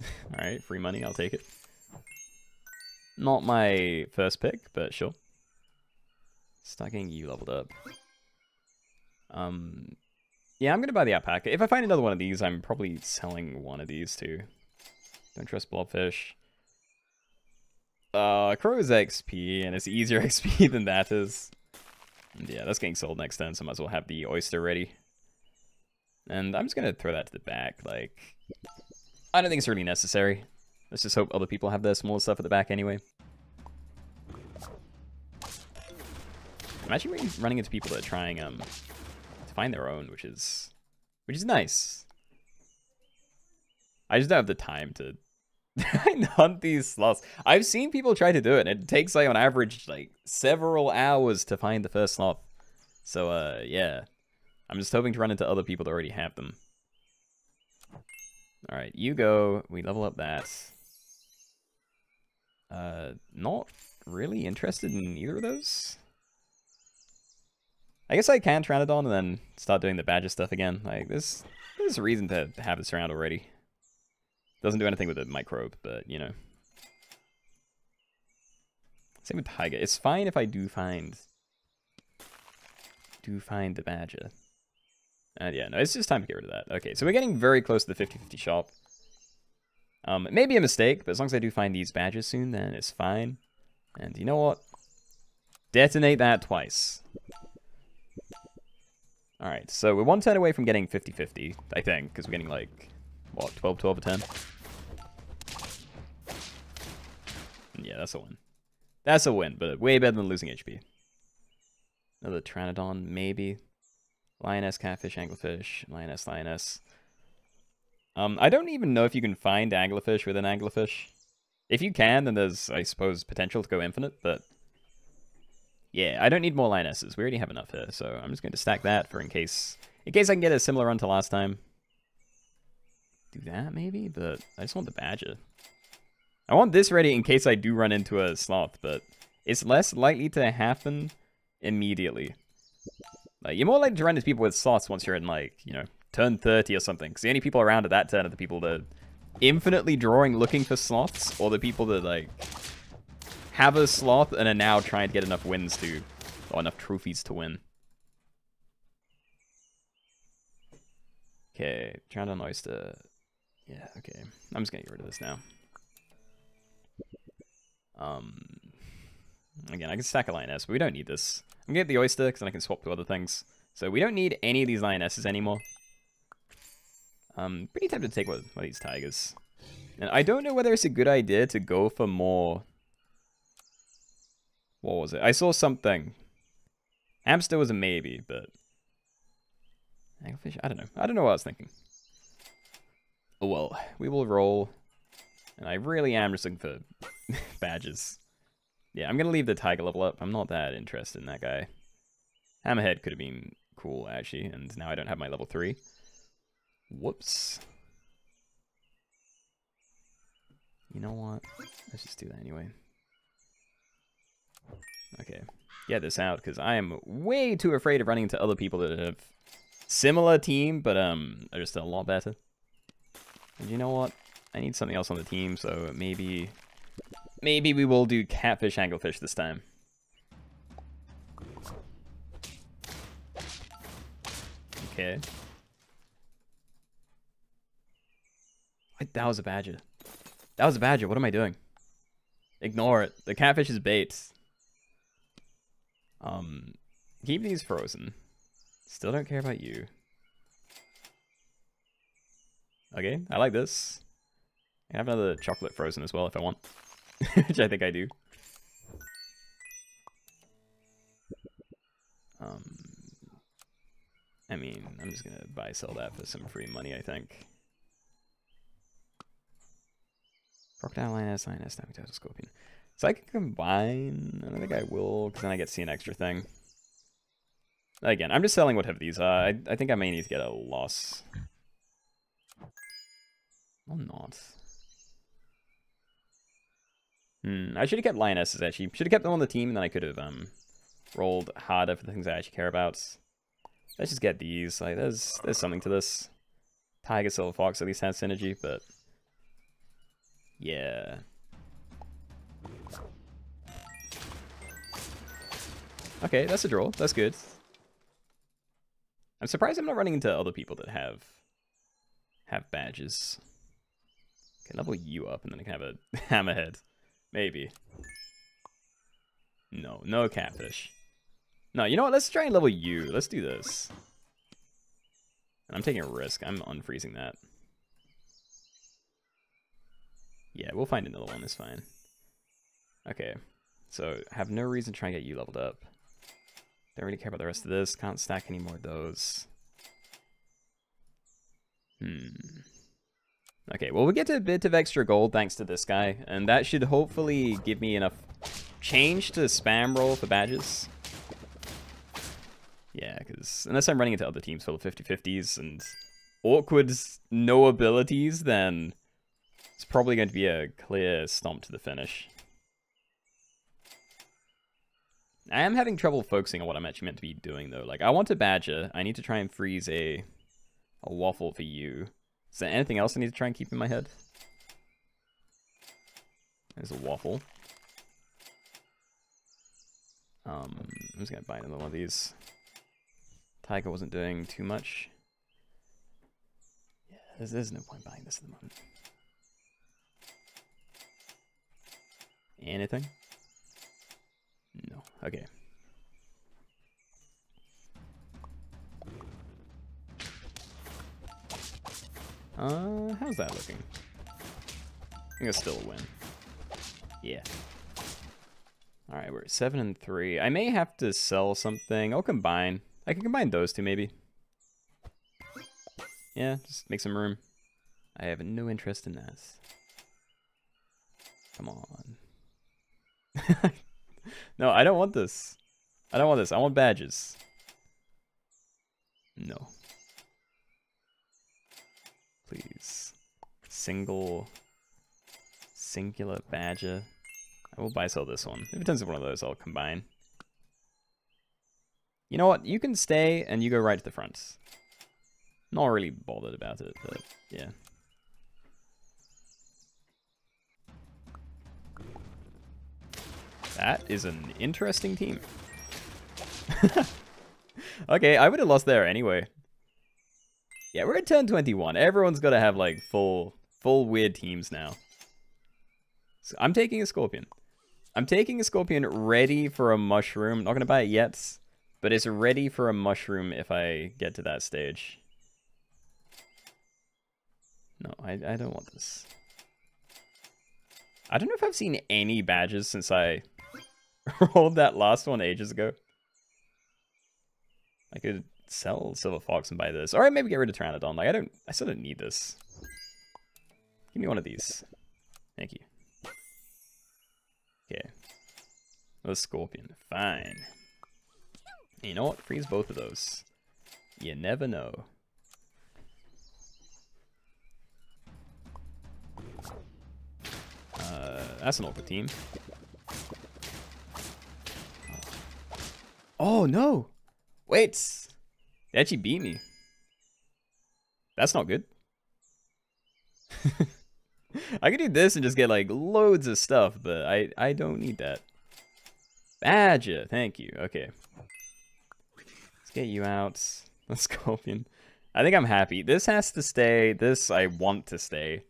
Alright, free money, I'll take it. Not my first pick, but sure. Start getting you leveled up. Um, yeah, I'm gonna buy the alpaca. If I find another one of these, I'm probably selling one of these too. Don't trust blobfish. Uh, crow is XP, and it's easier XP than that is. Yeah, that's getting sold next turn, so I might as well have the oyster ready. And I'm just gonna throw that to the back, like... I don't think it's really necessary. Let's just hope other people have their smaller stuff at the back anyway. I'm actually running into people that are trying um to find their own, which is which is nice. I just don't have the time to hunt these sloths. I've seen people try to do it, and it takes like on average like several hours to find the first sloth. So uh yeah. I'm just hoping to run into other people that already have them. Alright, you go. We level up that. Uh, not really interested in either of those. I guess I can Pteranodon and then start doing the badger stuff again. Like, there's, there's a reason to have this around already. Doesn't do anything with the microbe, but, you know. Same with Tiger. It's fine if I do find... Do find the badger. And yeah, no, it's just time to get rid of that. Okay, so we're getting very close to the 50-50 shop. Um, it may be a mistake, but as long as I do find these badgers soon, then it's fine. And you know what? Detonate that twice. Alright, so we're one turn away from getting 50-50, I think, because we're getting like, what, 12-12 a 10? Yeah, that's a win. That's a win, but way better than losing HP. Another Pteranodon, maybe. Lioness, catfish, anglerfish, lioness, lioness. Um, I don't even know if you can find anglerfish with an anglerfish. If you can, then there's, I suppose, potential to go infinite, but... Yeah, I don't need more lionesses. We already have enough here, so I'm just going to stack that for in case... In case I can get a similar run to last time. Do that, maybe? But I just want the badger. I want this ready in case I do run into a sloth, but it's less likely to happen immediately. Like, you're more likely to run into people with sloths once you're in, like, you know, turn 30 or something. Because the only people around at that turn are the people that are infinitely drawing looking for sloths, or the people that, like, have a sloth and are now trying to get enough wins to, or enough trophies to win. Okay, trying to oyster. Yeah, okay. I'm just gonna get rid of this now. Um, again, I can stack a lioness, but we don't need this. I'm gonna get the oyster because then I can swap to other things. So we don't need any of these lionesses anymore. Um, pretty tempted to take one of these tigers. And I don't know whether it's a good idea to go for more... What was it? I saw something. Hamster was a maybe, but... Anglerfish? I don't know. I don't know what I was thinking. Oh well, we will roll. And I really am just looking for badgers. Yeah, I'm going to leave the tiger level up. I'm not that interested in that guy. Hammerhead could have been cool, actually, and now I don't have my level 3. Whoops. You know what? Let's just do that anyway. Okay. Get this out, because I am way too afraid of running into other people that have similar team, but um, are just a lot better. And you know what? I need something else on the team, so maybe... Maybe we will do catfish anglerfish this time. Okay. Wait, that was a badger. That was a badger. What am I doing? Ignore it. The catfish is bait. Um, keep these frozen. Still don't care about you. Okay, I like this. I have another chocolate frozen as well if I want. Which I think I do. Um, I mean, I'm just gonna buy sell that for some free money, I think. Crocodile, Lioness, Lioness, Navigator, Scorpion. So I can combine, I don't think I will, because then I get to see an extra thing. Again, I'm just selling whatever these are. I, I think I may need to get a loss. Or not. Hmm, I should have kept Lionesses, actually. Should have kept them on the team, and then I could have um rolled harder for the things I actually care about. Let's just get these. Like, there's there's something to this. Tiger Silver Fox at least has synergy, but... Yeah. Okay, that's a draw. That's good. I'm surprised I'm not running into other people that have have badgers. Can level you up and then I can have a hammerhead. Maybe. No, no catfish. No, you know what? Let's try and level you. Let's do this. And I'm taking a risk. I'm unfreezing that. Yeah, we'll find another one. It's fine. Okay. So, have no reason to try and get you leveled up. Don't really care about the rest of this. Can't stack any more of those. Hmm. Okay, well, we get a bit of extra gold thanks to this guy, and that should hopefully give me enough change to spam roll for badgers. Yeah, because unless I'm running into other teams full of 50-50s and awkward no abilities, then it's probably going to be a clear stomp to the finish. I am having trouble focusing on what I'm actually meant to be doing, though. Like, I want a badger. I need to try and freeze a, a waffle for you. Is there anything else I need to try and keep in my head? There's a waffle. Um, I'm just gonna buy another one of these. Tiger wasn't doing too much. Yeah, there's, there's no point buying this at the moment. Anything? No. Okay. Uh, how's that looking? I think it's still a win. Yeah. Alright, we're at 7 and 3. I may have to sell something. I'll combine. I can combine those two, maybe. Yeah, just make some room. I have no interest in this. Come on. no, I don't want this. I don't want this. I want badgers. No. Please. Single. Singular badger. I will buy sell this one. If it turns into one of those, I'll combine. You know what? You can stay and you go right to the front. Not really bothered about it, but yeah. That is an interesting team. okay, I would have lost there anyway. Yeah, we're at turn 21. Everyone's got to have like full full weird teams now. So I'm taking a Scorpion. I'm taking a Scorpion ready for a Mushroom. Not going to buy it yet, but it's ready for a Mushroom if I get to that stage. No, I, I don't want this. I don't know if I've seen any badgers since I rolled that last one ages ago. I could sell Silver Fox and buy this. Or maybe get rid of Pteranodon. Like, I don't, I still don't need this. Give me one of these. Thank you. Okay. The Scorpion. Fine. You know what? Freeze both of those. You never know. Uh, that's an awkward team. Oh, no! Wait! They actually beat me. That's not good. I could do this and just get like loads of stuff, but I, I don't need that. Badger, thank you. Okay. Let's get you out. The Scorpion. I think I'm happy. This has to stay. This I want to stay.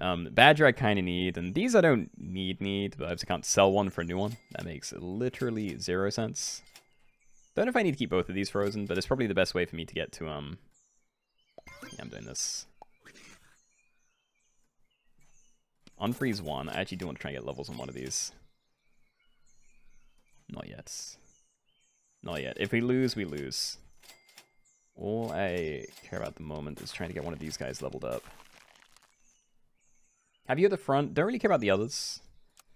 Um, Badger I kind of need, and these I don't need need, but I just can't sell one for a new one. That makes literally zero sense. Don't know if I need to keep both of these frozen, but it's probably the best way for me to get to, um... Yeah, I'm doing this. Unfreeze one. I actually do want to try and get levels on one of these. Not yet. Not yet. If we lose, we lose. All I care about at the moment is trying to get one of these guys leveled up. Have you at the front? Don't really care about the others.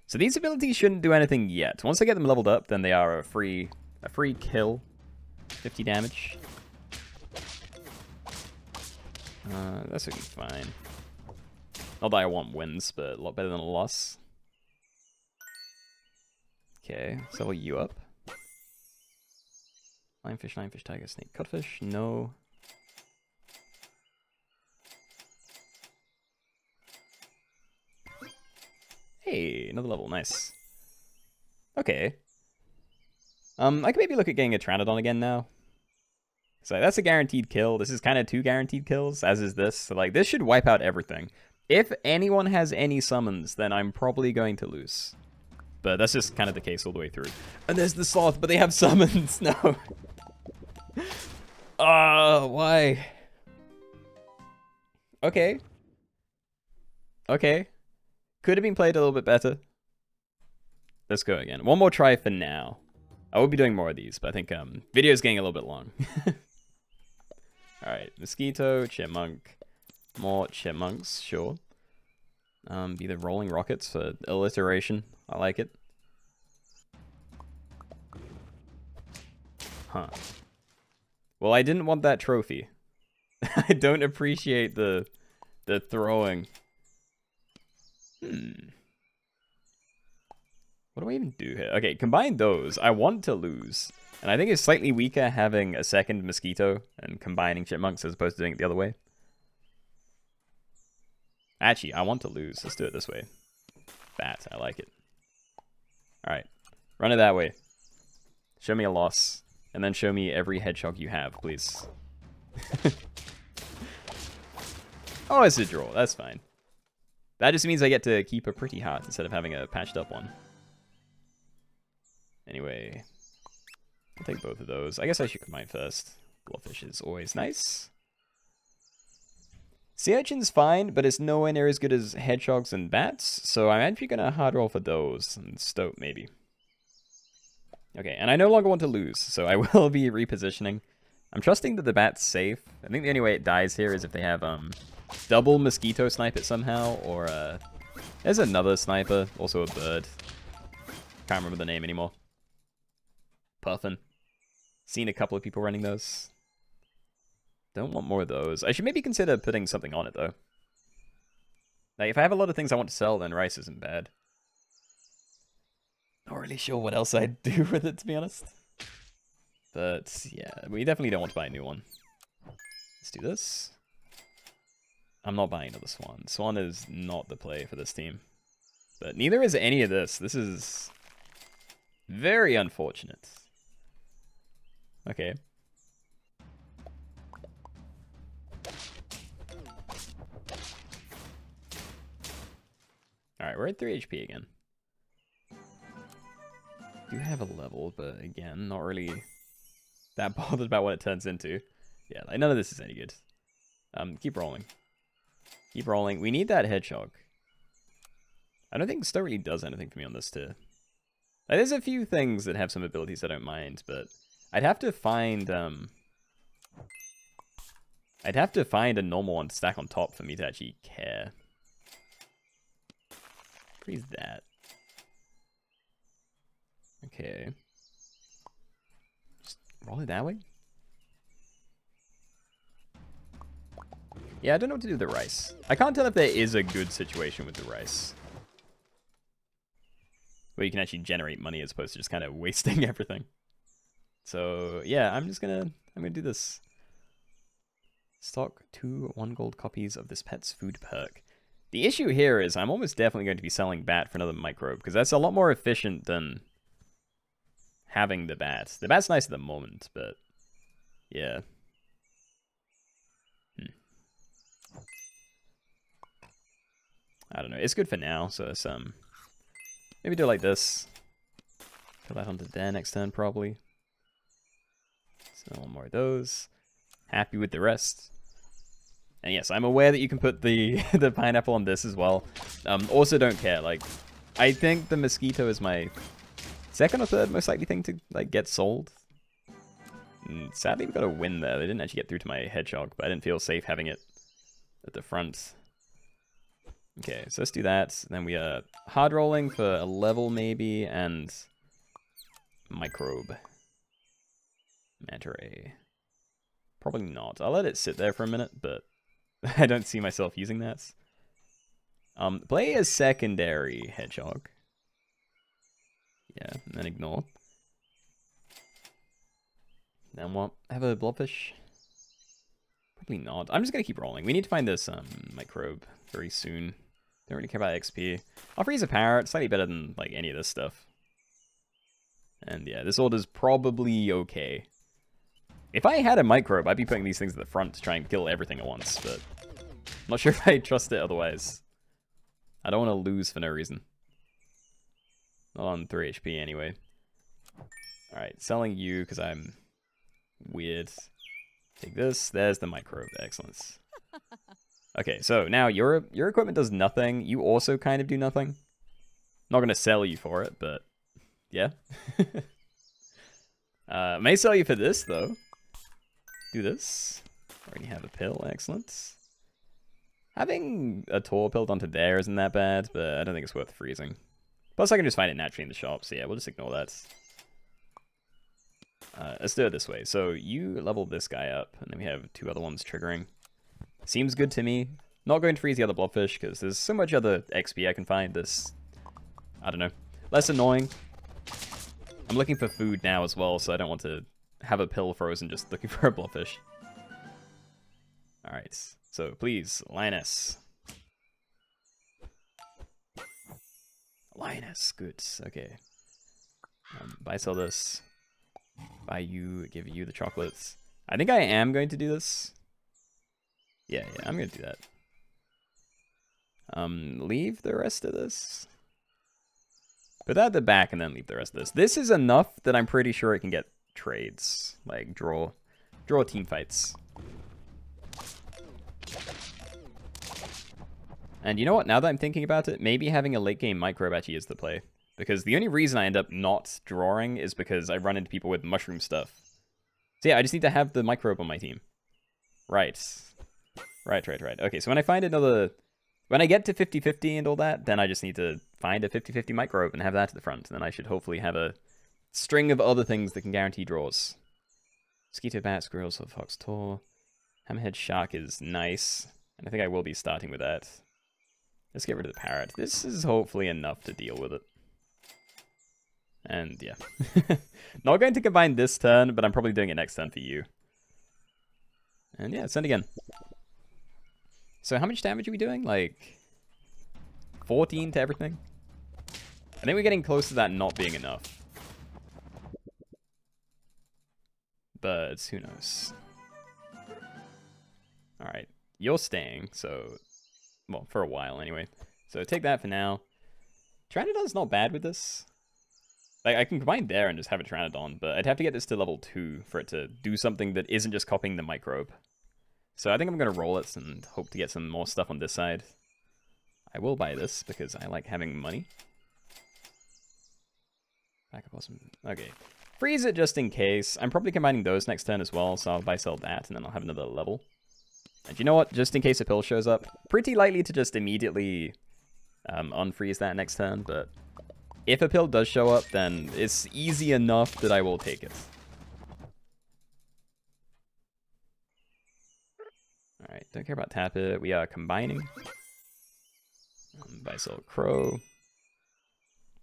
So these abilities shouldn't do anything yet. Once I get them leveled up, then they are a free a free kill. 50 damage. Uh, that's looking fine. Not that I want wins, but a lot better than a loss. Okay, so level you up. Lionfish, lionfish, tiger, snake, codfish. No. Hey, another level. Nice. Okay. Um, I could maybe look at getting a Pteranodon again now. So that's a guaranteed kill. This is kind of two guaranteed kills, as is this. So, like, this should wipe out everything. If anyone has any summons, then I'm probably going to lose. But that's just kind of the case all the way through. And there's the sloth, but they have summons. No. Ah, uh, why? Okay. Okay. Could have been played a little bit better. Let's go again. One more try for now. I will be doing more of these, but I think um video is getting a little bit long. Alright, mosquito, chipmunk, more chipmunks, sure. Um, be the rolling rockets for alliteration. I like it. Huh. Well, I didn't want that trophy. I don't appreciate the the throwing. What do I even do here? Okay, combine those. I want to lose. And I think it's slightly weaker having a second mosquito and combining chipmunks as opposed to doing it the other way. Actually, I want to lose. Let's do it this way. Bat, I like it. Alright. Run it that way. Show me a loss. And then show me every hedgehog you have, please. oh, it's a draw. That's fine. That just means I get to keep a pretty heart instead of having a patched up one. Anyway, I'll take both of those. I guess I should combine first. Blowfish is always nice. Sea urchin's fine, but it's nowhere near as good as hedgehogs and bats, so I'm actually going to hard roll for those, and stoat maybe. Okay, and I no longer want to lose, so I will be repositioning. I'm trusting that the bat's safe. I think the only way it dies here is if they have um double mosquito snipe it somehow, or uh, there's another sniper, also a bird. Can't remember the name anymore. Puffin. Seen a couple of people running those. Don't want more of those. I should maybe consider putting something on it, though. Like, if I have a lot of things I want to sell, then rice isn't bad. Not really sure what else I'd do with it, to be honest. But, yeah, we definitely don't want to buy a new one. Let's do this. I'm not buying another Swan. Swan is not the play for this team. But neither is any of this. This is very unfortunate. Okay. Alright, we're at 3 HP again. Do have a level, but again, not really that bothered about what it turns into. Yeah, like none of this is any good. Um, keep rolling. Keep rolling. We need that hedgehog. I don't think Stoat really does anything for me on this tier. Like, there's a few things that have some abilities I don't mind, but I'd have to find, um... I'd have to find a normal one to stack on top for me to actually care. Freeze that. Okay. Just roll it that way? Yeah, I don't know what to do with the rice. I can't tell if there is a good situation with the rice. Where you can actually generate money as opposed to just kind of wasting everything. So yeah, I'm just gonna I'm gonna do this. Stock two one gold copies of this pet's food perk. The issue here is I'm almost definitely going to be selling bat for another microbe because that's a lot more efficient than having the bat. The bat's nice at the moment, but yeah. Hmm. I don't know. It's good for now, so it's um maybe do it like this. Put that onto there next turn probably. One more of those. Happy with the rest. And yes, I'm aware that you can put the the pineapple on this as well. Um, also don't care. Like, I think the mosquito is my second or third most likely thing to like get sold. And mm, sadly, we got a win there. They didn't actually get through to my hedgehog, but I didn't feel safe having it at the front. Okay, so let's do that. Then we are hard rolling for a level maybe, and microbe. Manta ray. Probably not. I'll let it sit there for a minute, but I don't see myself using that. Um, play a secondary hedgehog. Yeah, and then ignore. Then what? Have a blobfish? Probably not. I'm just gonna keep rolling. We need to find this um microbe very soon. Don't really care about XP. I'll freeze a parrot, slightly better than like any of this stuff. And yeah, this order's probably okay. If I had a microbe, I'd be putting these things at the front to try and kill everything at once, but I'm not sure if I trust it otherwise. I don't want to lose for no reason. Not on 3 HP anyway. Alright, selling you because I'm weird. Take this. There's the microbe. Excellence. Okay, so now your your equipment does nothing. You also kind of do nothing. Not going to sell you for it, but yeah. uh, may sell you for this, though. Do this. Already have a pill. Excellent. Having a Tor pill onto there isn't that bad, but I don't think it's worth freezing. Plus, I can just find it naturally in the shop, so yeah, we'll just ignore that. Uh, let's do it this way. So you level this guy up, and then we have two other ones triggering. Seems good to me. Not going to freeze the other blobfish, because there's so much other XP I can find this... I don't know. Less annoying. I'm looking for food now as well, so I don't want to have a pill frozen just looking for a blobfish. Alright, so please, Lioness. Lioness, good, okay. Um, buy sell this. Buy you, give you the chocolates. I think I am going to do this. Yeah, yeah, I'm going to do that. Um, leave the rest of this. Put that at the back and then leave the rest of this. This is enough that I'm pretty sure it can get trades. Like, draw, draw team fights. And you know what? Now that I'm thinking about it, maybe having a late game microbe actually is the play. Because the only reason I end up not drawing is because I run into people with mushroom stuff. So yeah, I just need to have the microbe on my team. Right. Right, right, right. Okay, so when I find another... When I get to 50-50 and all that, then I just need to find a 50-50 microbe and have that to the front. And then I should hopefully have a string of other things that can guarantee draws. Mosquito bat, squirrel, so fox, tor. Hammerhead shark is nice. And I think I will be starting with that. Let's get rid of the parrot. This is hopefully enough to deal with it. And yeah. Not going to combine this turn, but I'm probably doing it next turn for you. And yeah, send again. So how much damage are we doing? Like 14 to everything? I think we're getting close to that not being enough. But who knows? Alright, you're staying, so... Well, for a while anyway. So take that for now. Pteranodon's not bad with this. Like, I can combine there and just have a Pteranodon, but I'd have to get this to level 2 for it to do something that isn't just copying the microbe. So I think I'm going to roll it and hope to get some more stuff on this side. I will buy this because I like having money. Backup awesome. Okay. Freeze it just in case. I'm probably combining those next turn as well, so I'll buy sell that and then I'll have another level. And you know what? Just in case a pill shows up, pretty likely to just immediately um, unfreeze that next turn, but if a pill does show up, then it's easy enough that I will take it. Alright, don't care about Tapir. We are combining. Um, Bisel Crow.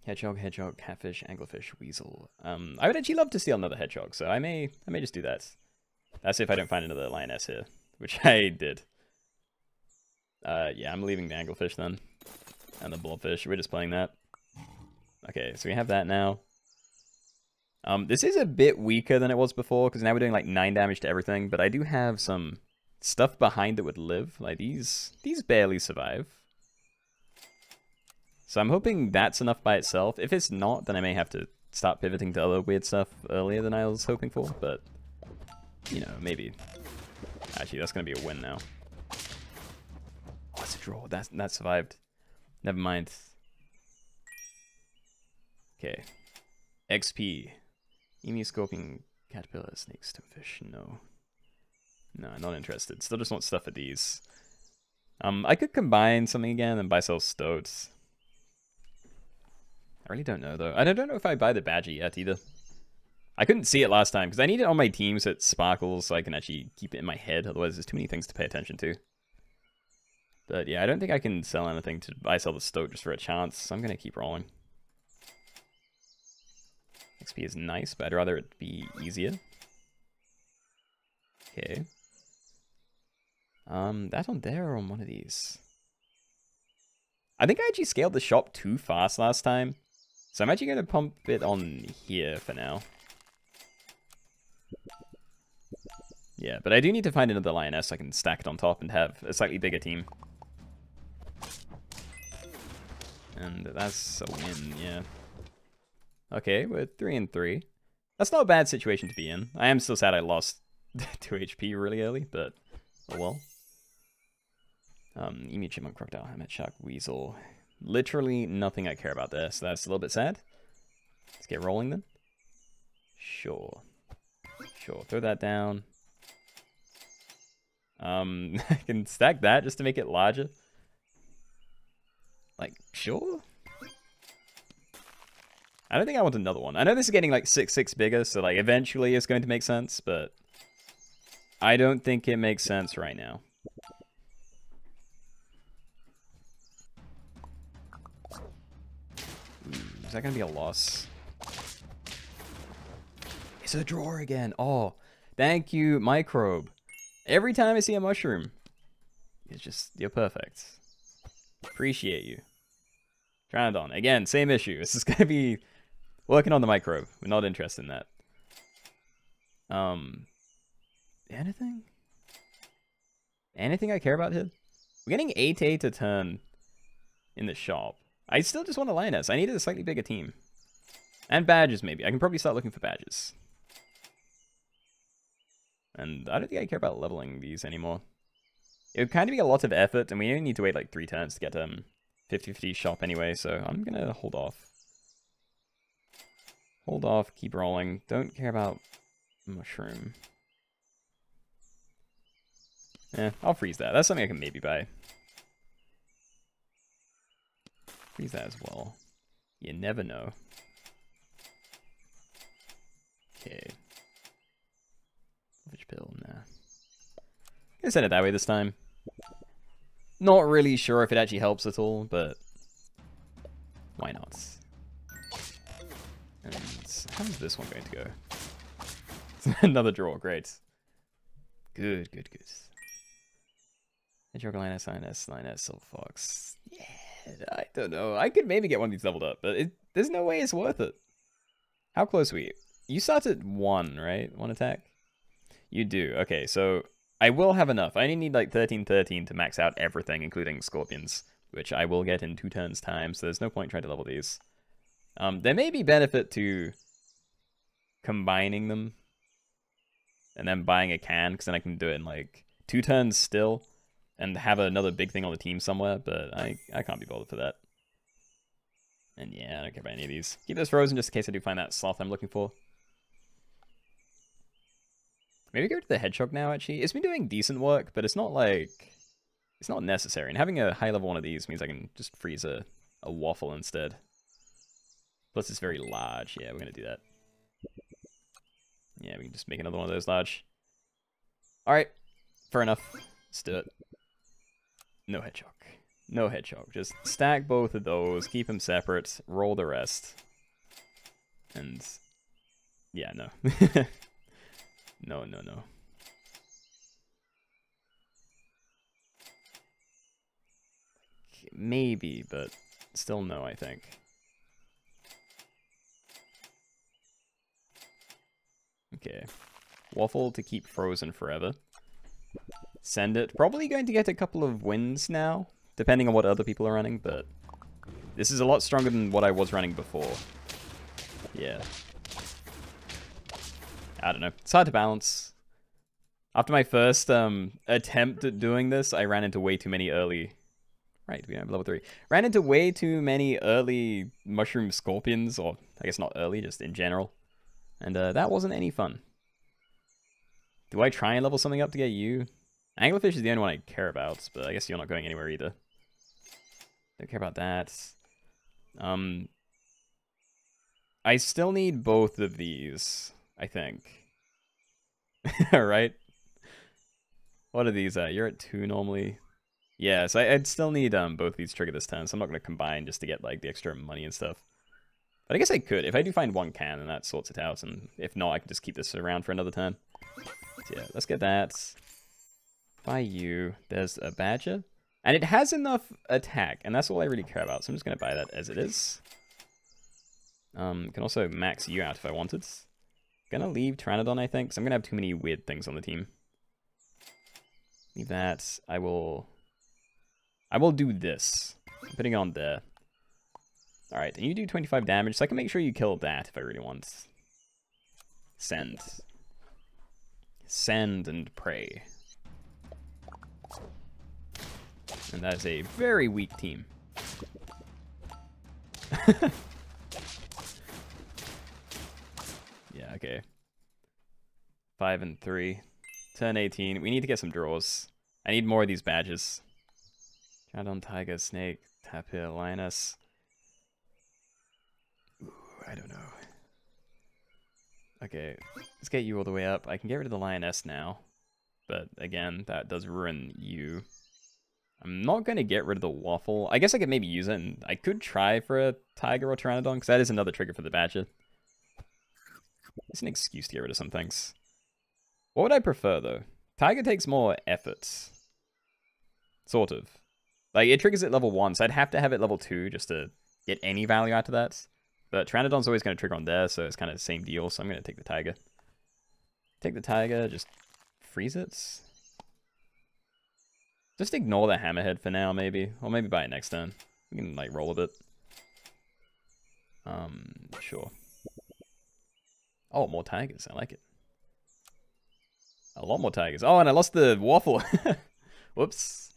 Hedgehog, hedgehog, catfish, anglerfish, weasel. Um, I would actually love to steal another hedgehog, so I may I may just do that. That's if I don't find another lioness here, which I did. Uh, yeah, I'm leaving the anglerfish then. And the blobfish, we're just playing that. Okay, so we have that now. Um, this is a bit weaker than it was before, because now we're doing like 9 damage to everything, but I do have some stuff behind that would live. Like, these, these barely survive. So I'm hoping that's enough by itself. If it's not, then I may have to start pivoting to other weird stuff earlier than I was hoping for, but, you know, maybe. Actually, that's going to be a win now. Oh, a draw. That, that survived. Never mind. Okay. XP. Emu scoping caterpillar, snake, stonefish. No. No, not interested. Still just want stuff at these. Um, I could combine something again and buy sell stoats. I really don't know though. And I don't know if I buy the badger yet either. I couldn't see it last time because I need it on my team so it sparkles so I can actually keep it in my head. Otherwise, there's too many things to pay attention to. But yeah, I don't think I can sell anything to buy sell the stoat just for a chance. So I'm gonna keep rolling. XP is nice, but I'd rather it be easier. Okay. Um, that on there or on one of these? I think I actually scaled the shop too fast last time. So I'm actually going to pump it on here for now. Yeah, but I do need to find another lioness so I can stack it on top and have a slightly bigger team. And that's a win, yeah. Okay, we're 3 and 3. That's not a bad situation to be in. I am still sad I lost 2 HP really early, but oh well. Um, Emu, Chipmunk, Crocodile, Hammer, Shark, Weasel. Literally nothing I care about there, so that's a little bit sad. Let's get rolling then. Sure. Sure, throw that down. Um, I can stack that just to make it larger. Like, sure? I don't think I want another one. I know this is getting like 6-6 bigger, so like eventually it's going to make sense, but I don't think it makes sense right now. Ooh, is that going to be a loss? It's a drawer again. Oh, thank you, Microbe. Every time I see a mushroom, it's just, you're perfect. Appreciate you. on Again, same issue. This is going to be working on the microbe. We're not interested in that. Um, anything? Anything I care about here? We're getting 8 to turn in the shop. I still just want a lioness. I needed a slightly bigger team. And badgers, maybe. I can probably start looking for badgers. And I don't think I care about leveling these anymore. It would kind of be a lot of effort, and we only need to wait like three turns to get um 50-50 shop anyway, so I'm gonna hold off. Hold off, keep rolling. Don't care about mushroom. Yeah, I'll freeze that. That's something I can maybe buy. Freeze that as well. You never know. Okay. Which pill? Nah. I'm gonna send it that way this time. Not really sure if it actually helps at all, but why not? And how's this one going to go? Another draw, great. Good, good, good. Hedgehog, Lioness, Lioness, Lioness, Silver Fox. Yeah, I don't know. I could maybe get one of these leveled up, but it, there's no way it's worth it. How close were you? You started one, right? One attack? You do. Okay, so I will have enough. I only need like 13, 13 to max out everything, including scorpions, which I will get in two turns time, so there's no point trying to level these. Um, there may be benefit to combining them and then buying a can, because then I can do it in like two turns still and have another big thing on the team somewhere, but I, I can't be bothered for that. And yeah, I don't care about any of these. Keep this frozen just in case I do find that sloth I'm looking for. Maybe go to the hedgehog now, actually. It's been doing decent work, but it's not like... It's not necessary. And having a high level one of these means I can just freeze a, a waffle instead. Plus it's very large. Yeah, we're going to do that. Yeah, we can just make another one of those large. Alright. Fair enough. Let's do it. No hedgehog. No hedgehog. Just stack both of those, keep them separate, roll the rest. And... Yeah, no. No, no, no. Maybe, but still no, I think. Okay. Waffle to keep frozen forever. Send it. Probably going to get a couple of wins now, depending on what other people are running, but this is a lot stronger than what I was running before. Yeah. I don't know. It's hard to balance. After my first um, attempt at doing this, I ran into way too many early... Right, we have level 3. Ran into way too many early mushroom scorpions, or I guess not early, just in general. And uh, that wasn't any fun. Do I try and level something up to get you? Anglerfish is the only one I care about, but I guess you're not going anywhere either. Don't care about that. Um, I still need both of these. I think. Alright. What are these at? You're at two normally. Yeah, so I, would still need um both these trigger this turn, so I'm not going to combine just to get like the extra money and stuff. But I guess I could. If I do find one can, then that sorts it out, and if not, I can just keep this around for another turn. So yeah, let's get that. By you. There's a badger. And it has enough attack, and that's all I really care about, so I'm just going to buy that as it is. Um, can also max you out if I wanted. Gonna leave Pteranodon, I think, because I'm gonna have too many weird things on the team. Leave that. I will... I will do this. Putting it on there. Alright, and you do 25 damage, so I can make sure you kill that if I really want. Send. Send and pray. And that is a very weak team. yeah, okay. Five and three. 10, 18. We need to get some draws. I need more of these badges. Troodon, Tiger, Snake, Tapir, Lioness. Ooh, I don't know. Okay, let's get you all the way up. I can get rid of the Lioness now. But again, that does ruin you. I'm not going to get rid of the Waffle. I guess I could maybe use it, and I could try for a Tiger or Pteranodon, because that is another trigger for the Badger. It's an excuse to get rid of some things. What would I prefer, though? Tiger takes more efforts. Sort of. Like, it triggers at level 1, so I'd have to have it level 2 just to get any value out of that. But Pteranodon's always going to trigger on there, so it's kind of the same deal, so I'm going to take the Tiger. Take the Tiger, just freeze it. Just ignore the hammerhead for now, maybe. Or maybe buy it next turn. We can, like, roll a bit. Um, sure. Oh, more tigers. I like it. A lot more tigers. Oh, and I lost the waffle. Whoops.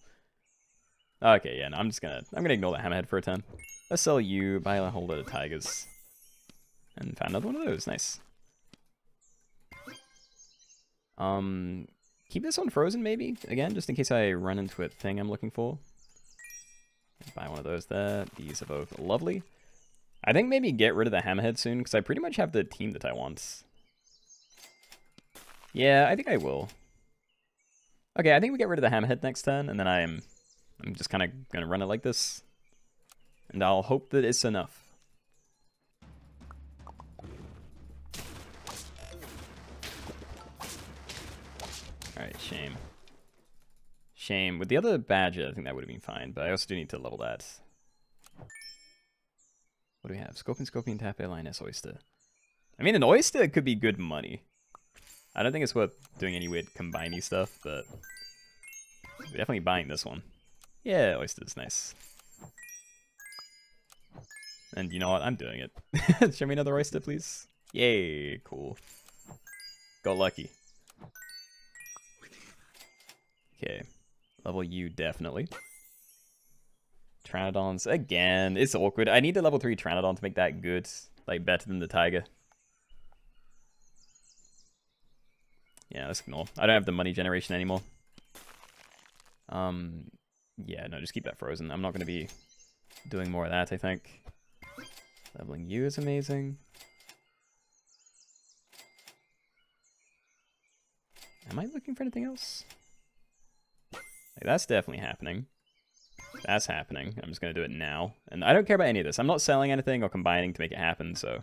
Okay, yeah, no, I'm just gonna I'm gonna ignore that hammerhead for a turn. Let's sell you, buy a whole lot of tigers. And found another one of those. Nice. Um, keep this one frozen, maybe? Again, just in case I run into a thing I'm looking for. Buy one of those there. These are both lovely. I think maybe get rid of the hammerhead soon, because I pretty much have the team that I want. Yeah, I think I will. Okay, I think we get rid of the hammerhead next turn, and then I'm, I'm just kind of going to run it like this. And I'll hope that it's enough. Shame. Shame. With the other badger, I think that would have been fine, but I also do need to level that. What do we have? Scorpion, Scorpion, Tapir, Lioness, Oyster. I mean, an Oyster could be good money. I don't think it's worth doing any weird combining stuff, but we're definitely buying this one. Yeah, Oyster's nice. And you know what? I'm doing it. Show me another Oyster, please. Yay, cool. Got lucky. Okay. Level U, definitely. Pteranodons, again. It's awkward. I need a level 3 Pteranodon to make that good. Like, better than the Tiger. Yeah, let's ignore. I don't have the money generation anymore. Um, yeah, no, just keep that frozen. I'm not going to be doing more of that, I think. Leveling you is amazing. Am I looking for anything else? Like, that's definitely happening. That's happening. I'm just going to do it now. And I don't care about any of this. I'm not selling anything or combining to make it happen, so...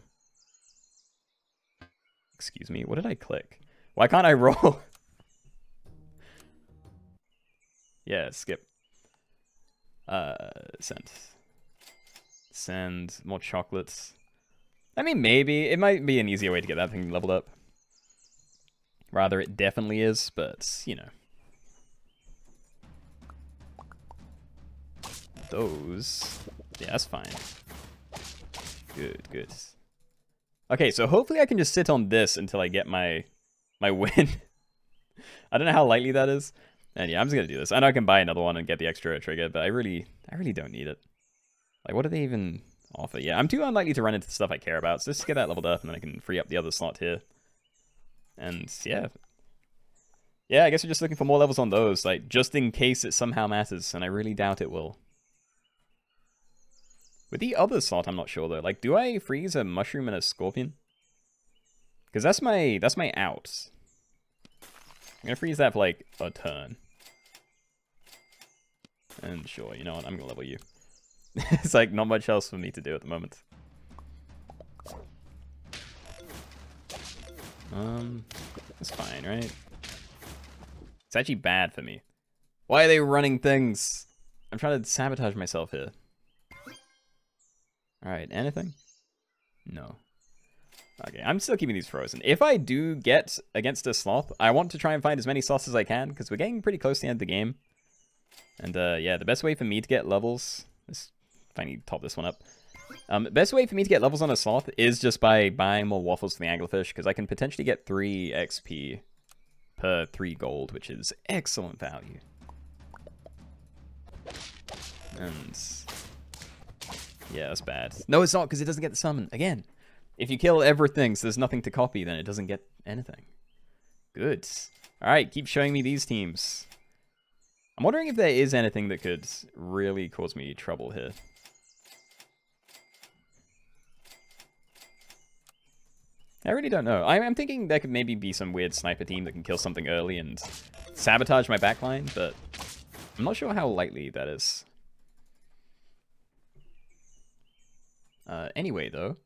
Excuse me, what did I click? Why can't I roll? yeah, skip. Uh, send. Send more chocolates. I mean, maybe. It might be an easier way to get that thing leveled up. Rather, it definitely is, but, you know. Those. Yeah, that's fine. Good, good. Okay, so hopefully I can just sit on this until I get my my win. I don't know how likely that is. And yeah, I'm just gonna do this. I know I can buy another one and get the extra trigger, but I really I really don't need it. Like what do they even offer? Yeah, I'm too unlikely to run into stuff I care about, so just get that leveled up and then I can free up the other slot here. And yeah. Yeah, I guess we're just looking for more levels on those, like just in case it somehow matters, and I really doubt it will. With the other slot, I'm not sure though. Like, do I freeze a mushroom and a scorpion? Because that's my that's my out. I'm gonna freeze that for like a turn. And sure, you know what, I'm gonna level you. it's like not much else for me to do at the moment. Um, that's fine, right? It's actually bad for me. Why are they running things? I'm trying to sabotage myself here. Alright, anything? No. Okay, I'm still keeping these frozen. If I do get against a sloth, I want to try and find as many sloths as I can, because we're getting pretty close to the end of the game. And uh, yeah, the best way for me to get levels... Let's finally top this one up. Um, best way for me to get levels on a sloth is just by buying more waffles for the anglerfish, because I can potentially get 3 XP per 3 gold, which is excellent value. And... Yeah, that's bad. No, it's not, because it doesn't get the summon. Again, if you kill everything so there's nothing to copy, then it doesn't get anything. Good. Alright, keep showing me these teams. I'm wondering if there is anything that could really cause me trouble here. I really don't know. I'm, thinking there could maybe be some weird sniper team that can kill something early and sabotage my backline, but I'm not sure how likely that is. Uh, anyway, though,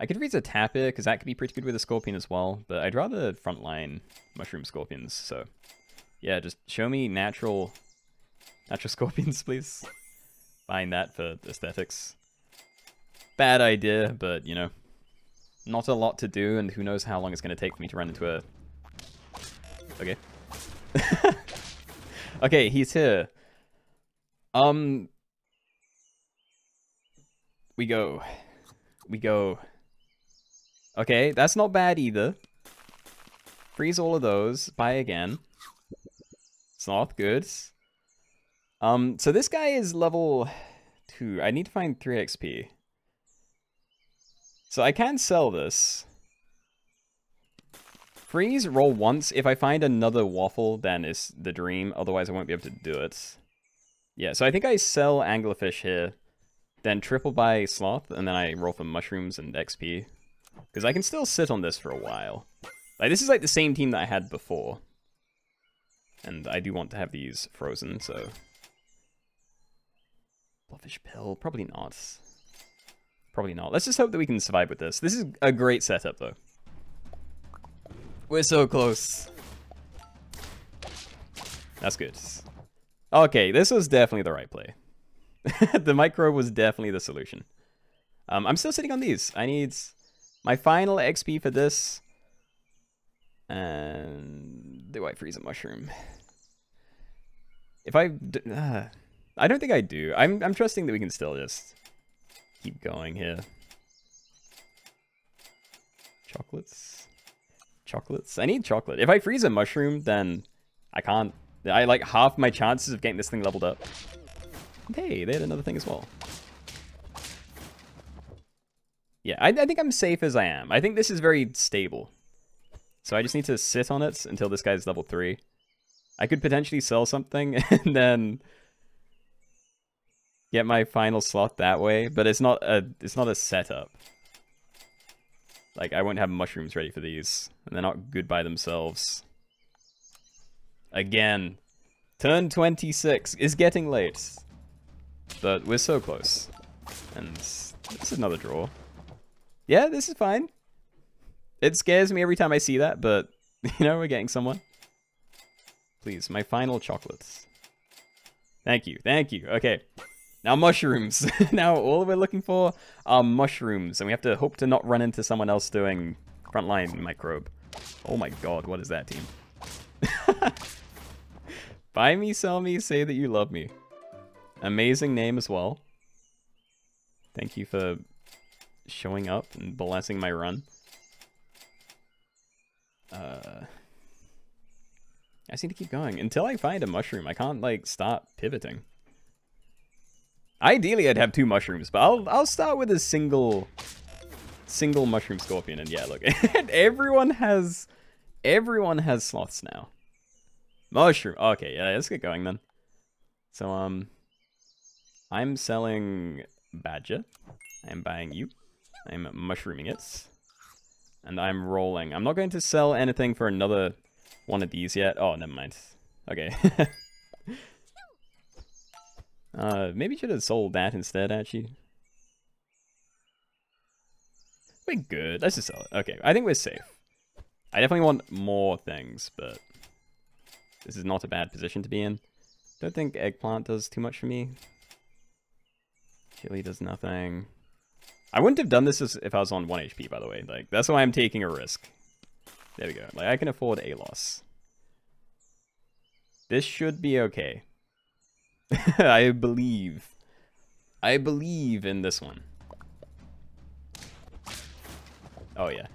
I could freeze a Tapir, because that could be pretty good with a Scorpion as well, but I'd rather frontline Mushroom Scorpions, so... Yeah, just show me natural... Natural Scorpions, please. Buying that for aesthetics. Bad idea, but, you know, not a lot to do, and who knows how long it's going to take for me to run into a... Okay. okay, he's here. Um... We go. We go. Okay, that's not bad either. Freeze all of those. Buy again. It's not good. Um, so this guy is level 2. I need to find 3 XP. So I can sell this. Freeze, roll once. If I find another waffle, then it's the dream. Otherwise, I won't be able to do it. Yeah, so I think I sell anglerfish here. Then triple buy sloth, and then I roll for mushrooms and XP. Because I can still sit on this for a while. Like, this is like the same team that I had before. And I do want to have these frozen, so... Blobfish pill? Probably not. Probably not. Let's just hope that we can survive with this. This is a great setup, though. We're so close. That's good. Okay, this was definitely the right play. the microbe was definitely the solution. Um, I'm still sitting on these. I need my final XP for this. And do I freeze a mushroom? If I, uh, I don't think I do. I'm I'm trusting that we can still just keep going here. Chocolates, chocolates. I need chocolate. If I freeze a mushroom, then I can't. I like half my chances of getting this thing leveled up. Hey, they had another thing as well. Yeah, I, I think I'm safe as I am. I think this is very stable. So I just need to sit on it until this guy's level 3. I could potentially sell something and then get my final slot that way, but it's not a it's not a setup. Like I won't have mushrooms ready for these, and they're not good by themselves. Again, turn 26 is getting late. But we're so close. And this is another draw. Yeah, this is fine. It scares me every time I see that, but, you know, we're getting someone. Please, my final chocolates. Thank you, thank you. Okay, now mushrooms. now all we're looking for are mushrooms, and we have to hope to not run into someone else doing frontline microbe. Oh my god, what is that team? Buy me, sell me, say that you love me. Amazing name as well. Thank you for showing up and blessing my run. Uh, I need to keep going. Until I find a mushroom, I can't, like, stop pivoting. Ideally, I'd have two mushrooms, but I'll, I'll start with a single, single mushroom scorpion. And yeah, look, everyone has, everyone has sloths now. Mushroom. Okay, yeah, let's get going then. So, um, I'm selling Badger. I'm buying you. I'm mushrooming it. And I'm rolling. I'm not going to sell anything for another one of these yet. Oh, never mind. Okay. uh, maybe should have sold that instead, actually. We're good. Let's just sell it. Okay, I think we're safe. I definitely want more things, but this is not a bad position to be in. Don't think eggplant does too much for me. Chili does nothing. I wouldn't have done this if I was on 1 HP, by the way. Like, that's why I'm taking a risk. There we go. Like, I can afford a loss. This should be okay. I believe. I believe in this one. Oh, yeah.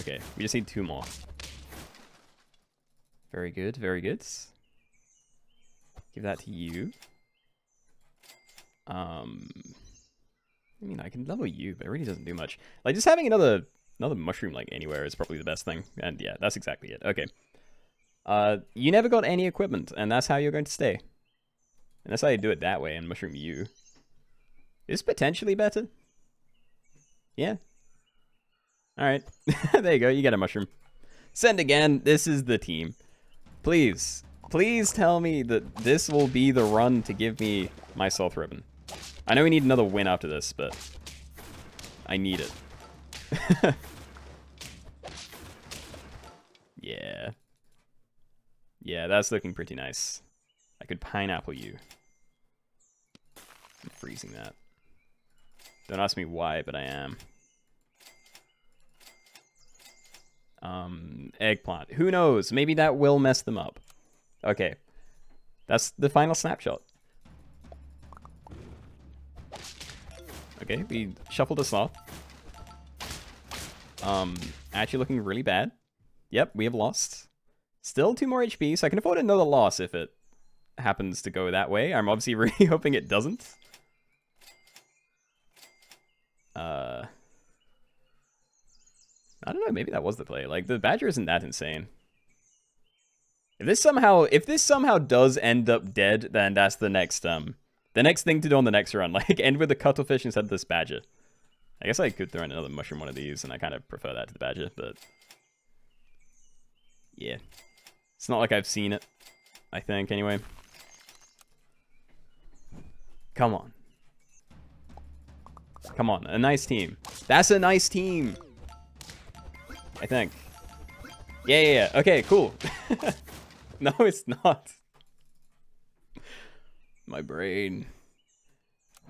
Okay, we just need two more. Very good, very good. Give that to you. Um, I mean, I can level you, but it really doesn't do much. Like, just having another another mushroom, like, anywhere is probably the best thing. And yeah, that's exactly it. Okay. Uh, you never got any equipment, and that's how you're going to stay. And that's how you do it that way, and mushroom you. Is potentially better. Yeah. Alright. there you go, you get a mushroom. Send again, this is the team. Please, please tell me that this will be the run to give me my Sloth Ribbon. I know we need another win after this, but I need it. yeah. Yeah, that's looking pretty nice. I could pineapple you. I'm freezing that. Don't ask me why, but I am. Um, eggplant. Who knows? Maybe that will mess them up. Okay. That's the final snapshot. Okay, we shuffled a sloth. Um, actually looking really bad. Yep, we have lost. Still two more HP, so I can afford another loss if it happens to go that way. I'm obviously really hoping it doesn't. Uh, I don't know, maybe that was the play. Like, the Badger isn't that insane. If this somehow, if this somehow does end up dead, then that's the next, um, the next thing to do on the next run. Like, end with the cuttlefish instead of this Badger. I guess I could throw in another mushroom one of these, and I kind of prefer that to the Badger, but... Yeah. It's not like I've seen it. I think, anyway. Come on. Come on, a nice team. That's a nice team! I think. Yeah, yeah, yeah. Okay, cool. no, it's not. My brain.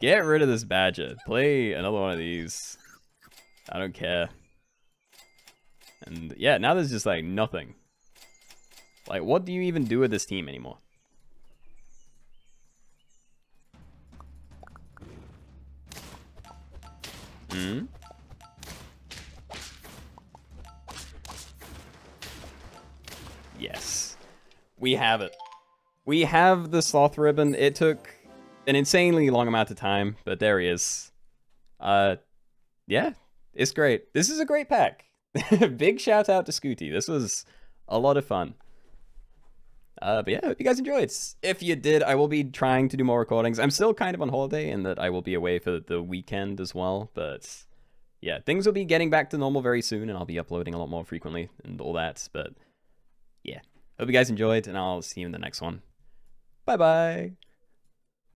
Get rid of this badger. Play another one of these. I don't care. And yeah, now there's just like nothing. Like, what do you even do with this team anymore? Hmm? Yes. We have it. We have the sloth ribbon. It took an insanely long amount of time, but there he is. Uh, yeah, it's great. This is a great pack. Big shout out to Scooty. This was a lot of fun. Uh, but yeah, hope you guys enjoyed. If you did, I will be trying to do more recordings. I'm still kind of on holiday in that I will be away for the weekend as well. But yeah, things will be getting back to normal very soon, and I'll be uploading a lot more frequently and all that. But yeah, hope you guys enjoyed, and I'll see you in the next one. Bye bye.